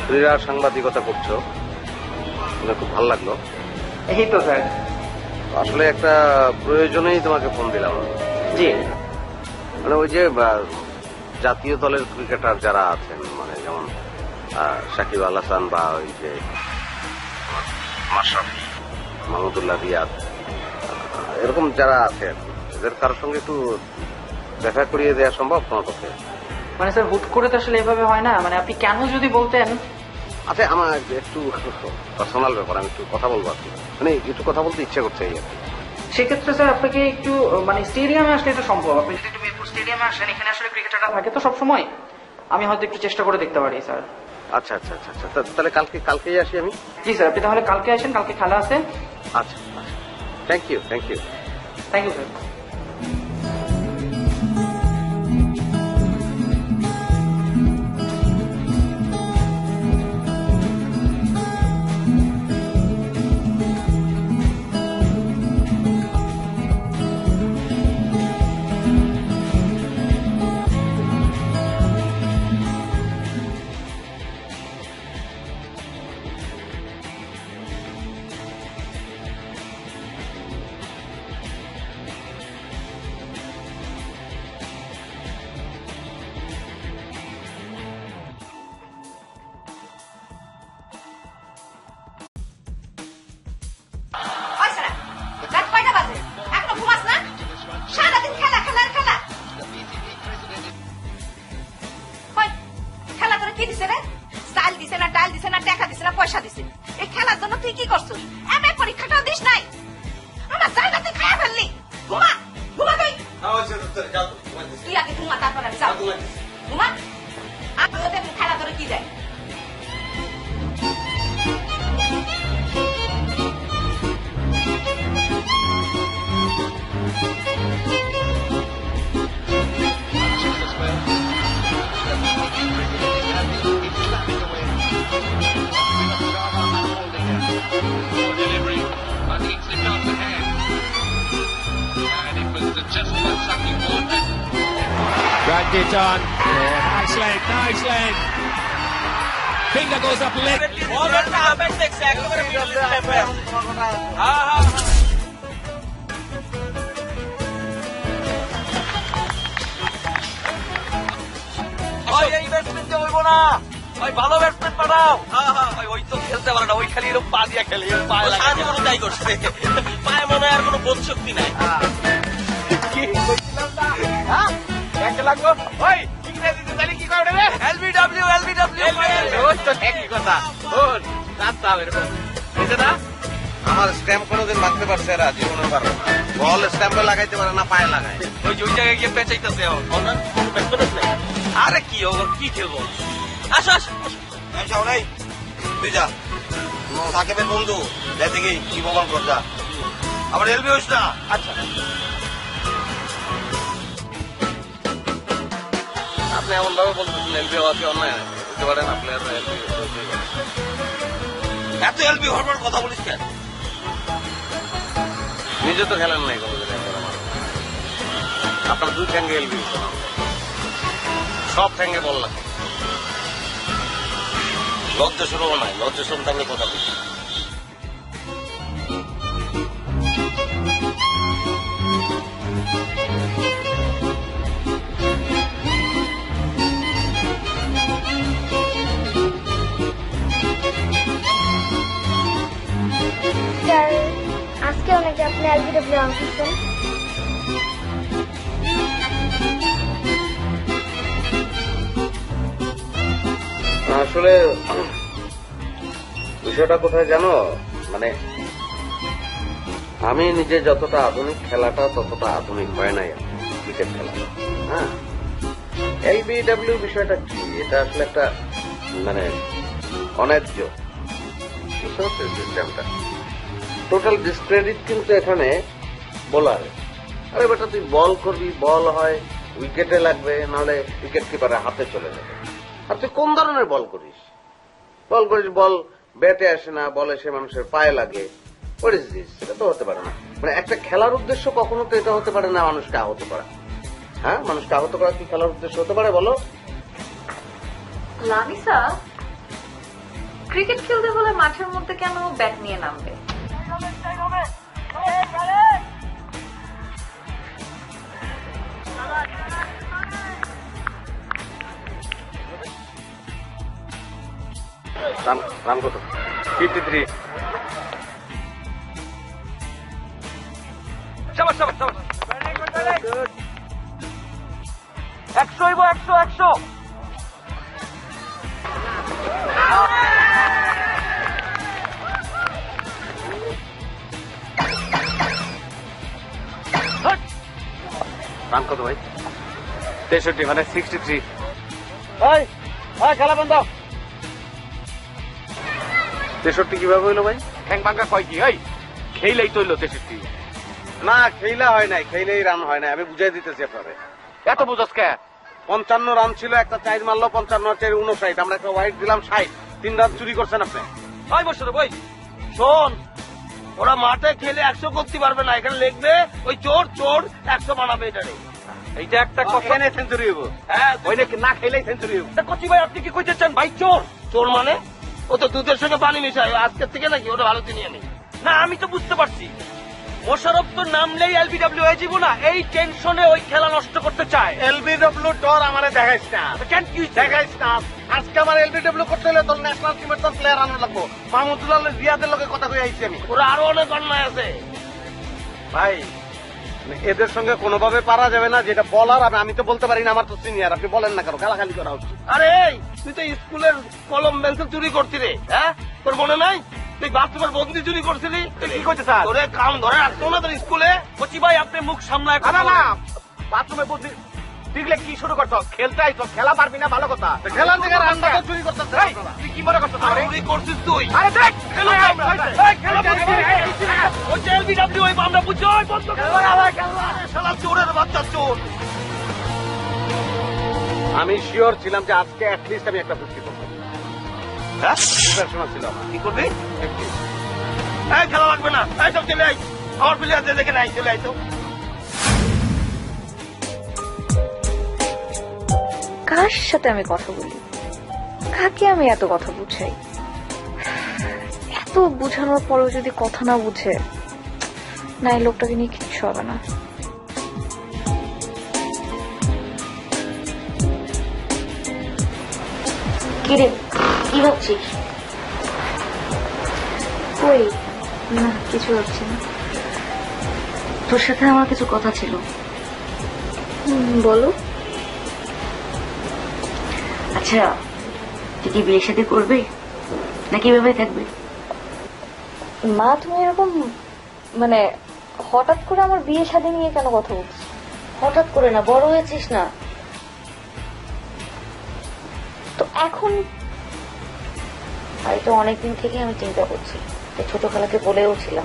ক্রীড়া সাংবাদিকতা করছ। খুব ভালো লাগল। এই তো স্যার। আসলে একটা প্রয়োজনেই তোমাকে ফোন দিলাম। জি। মানে ওই যে জাতীয় দলের ক্রিকেটার যারা আছেন মানে যেমন সাকিব আল হাসান বা ওই যে মাশরাফি মাহমুদুল্লাহ রিয়াদ এরকম যারা আছেন এদের কারোর সঙ্গে একটু দেখা করিয়ে দেওয়া সম্ভব তোমার পক্ষে? মানে স্যার হুট করে তো আসলে এভাবে হয় না? মানে আপনি কেন যদি বলতেন? আচ্ছা আমার একটু পার্সোনাল ব্যাপার আমি একটু কথা বলব আর কি। মানে একটু কথা বলতে ইচ্ছা করছে এই আর কি। সেক্ষেত্রে স্যার আপনাকে একটু মানে স্টেডিয়ামে আসলে এটা সম্ভব। আপনি যদি একটু মিরপুর স্টেডিয়ামে আসেন এখানে আসলে ক্রিকেটাররা থাকে তো সবসময়। আমি হয়তো একটু চেষ্টা করে দেখতে পারি স্যার। আচ্ছা আচ্ছা আচ্ছা আচ্ছা। তাহলে কালকে কালকেই আসি আমি? জি স্যার আপনি তাহলে কালকে আসেন কালকে খেলা আছে। আচ্ছা। আচ্ছা thank you thank you thank you কর এলবি হইস না? আচ্ছা। আপনি এমন ভাবে এলবি হওয়াতে অন্যায়? পারেন, আপনি এত এলবি হরবার কথা বলিস কেন? নিজে তো খেলেন নাই আপনার দুই ঠ্যাঙ্গে এলবি সব ঠ্যাঙ্গে বল লাগে লজ্জা শুরু নাই, লজ্জা শুরু থাকলে কথা বলিস অনেক আপনি এলবিডব্লিউ আনতেছেন আসলে, বিষয়টা কোথায় জানো? মানে আমি নিজে যতটা আধুনিক খেলাটা, ততটা আধুনিক হয় নাই ক্রিকেট খেলাটা। হ্যাঁ? এলবিডব্লিউ বিষয়টা কি? এটা আসলে একটা মানে অন্যায্য। বুঝতে সিস্টেমটা টোটাল ডিসক্রেডিট কিন্তু এখানে বোলার আরে বেটা, তুই বল করবি, বল হয় উইকেটে লাগবে, নাহলে উইকেট কিপারের হাতে চলে যাবে। আর তুই কোন ধরনের বল করিস? বল করিস, বল, ব্যাটে আসে না, বল এসে মানুষের পায়ে লাগে? সেটা তো হতে পারে না। মানে একটা খেলার উদ্দেশ্য কখনো তো এটা হতে পারে না, মানুষকে আহত করা। হ্যাঁ মানুষকে আহত করা কি খেলার উদ্দেশ্য হতে পারে, বলো? লামিসা ক্রিকেট খেলতে হলে মাঠের মধ্যে কেন ব্যাট নিয়ে নামবে? রান রান কত? Fifty three. একশো একশো একশো। রান কত ভাই? তেষট্টি মানে সিক্সটি থ্রি এই এই খেলা বন্ধ। তেষট্টি কীভাবে হইল ভাই? ঠ্যাং ভাঙ্গা কয় কি এই? খেইলেই তো হইল তেষট্টি। না খেইলা হয় নাই খেইলেই রান হয় নাই আমি বুঝাই দিতেছি আপনারে। এত বুঝাস কে? পঞ্চান্ন রান ছিল একটা চাইর মারলো পঞ্চান্ন চাইর উনষাট আমরা একটা ওয়াইড দিলাম ষাট। তিন রান চুরি করছেন আপনি। ওই বসে বই শোন। ওরা মাঠে খেলে একশো করতে পারবে না। এখানে লিখবে ওই চোর চোর একশো বানাবে এটারে এইটা একটা কথা। এখানে সেঞ্চুরি হইব। হ্যাঁ না খেলেই সেঞ্চুরি হইব। কচি ভাই আপনি কি কইতে চান? ভাই চোর। চোর মানে? ও তো দুধের সঙ্গে পানি মিশায়। আজকের থেকে নাকি ওটা ভালো চিনি আমি না আমি তো বুঝতে পারছি। মোশারফ তো নামলেই এলবিডব্লিউ হয়ে যাব না এই টেনশনে ওই খেলা নষ্ট করতে চায়। এলবিডব্লিউ ডর আমারে দেখাইস না। কেন কি দেখাইস না। আজকে আমার এলবিডব্লিউ করতে হলে তোর ন্যাশনাল টিমের তোর প্লেয়ার আনা লাগবো। মাহমুদুল্লাহ রিয়াদের লোকে কথা কই আইছি আমি। ওরা আরও অনেক অন্যায় আছে। ভাই এদের সঙ্গে কোনোভাবে পারা যাবে না যেটা বলার আমি আমি তো বলতে পারি না আমার তো সিনিয়র আপনি বলেন না কেন গালাগালি করা হচ্ছে আরে তুই তো স্কুলের কলম পেন্সিল চুরি করতি রে হ্যাঁ? তোর মনে নাই? তুই বাথরুমের বন্দি চুরি করছিলি তুই কি করছিস স্যার? তোরে কাম ধরে রাখতো না তোর স্কুলে। কচি ভাই আপনি মুখ সামলায় না না বাথরুমে কি শুরু করছ? খেলতে আইছো খেলা পারবি না ভালো কথা। খেলার দিকে রান্না চুরি করতে তুই কি মনে করছ চুরি করছিস তুই। আরে দেখ খেলো আমরা। এই, খেলো বন্ধ করে। ওই যে LBW, ওই আমরা বুঝছি, ওই বন্ধ করে। চোরের বাচ্চা চোর। আমি শিওর ছিলাম যে আজকে অ্যাটলিস্ট আমি একটা করব। হ্যাঁ? কার সাথে আমি কথা বলি? কাকে আমি এত কথা বুঝাই? এত বুঝানোর পরেও যদি কথা না বুঝে না এই লোকটাকে নিয়ে কিচ্ছু হবে না। কিরে? কি ভাবছিস কই? না, কিছু ভাবছি না। তোর সাথে আমার কিছু কথা ছিল। বলো। আচ্ছা তুই কি বিয়ে সাথে করবে? নাকি এভাবে থাকবে? মা, তুমি এরকম মানে হঠাৎ করে আমার বিয়ে শাদী নিয়ে কেন কথা বলছো? হঠাৎ করে না, বড় হয়েছিস না। তো এখন এটা অনেকদিন থেকে আমি চিন্তা করছি যে ছোট খালাকে বলেও ছিলাম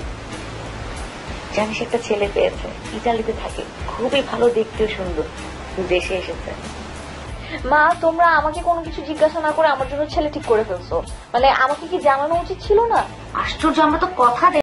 যে আমি একটা ছেলে পেয়েছে ইতালিতে থাকে। খুবই ভালো দেখতেও সুন্দর। দেশে এসেছে। মা, তোমরা আমাকে কোনো কিছু জিজ্ঞাসা না করে আমার জন্য ছেলে ঠিক করে ফেলছো। মানে আমাকে কি জানানো উচিত ছিল না? আশ্চর্য, আমরা তো কথা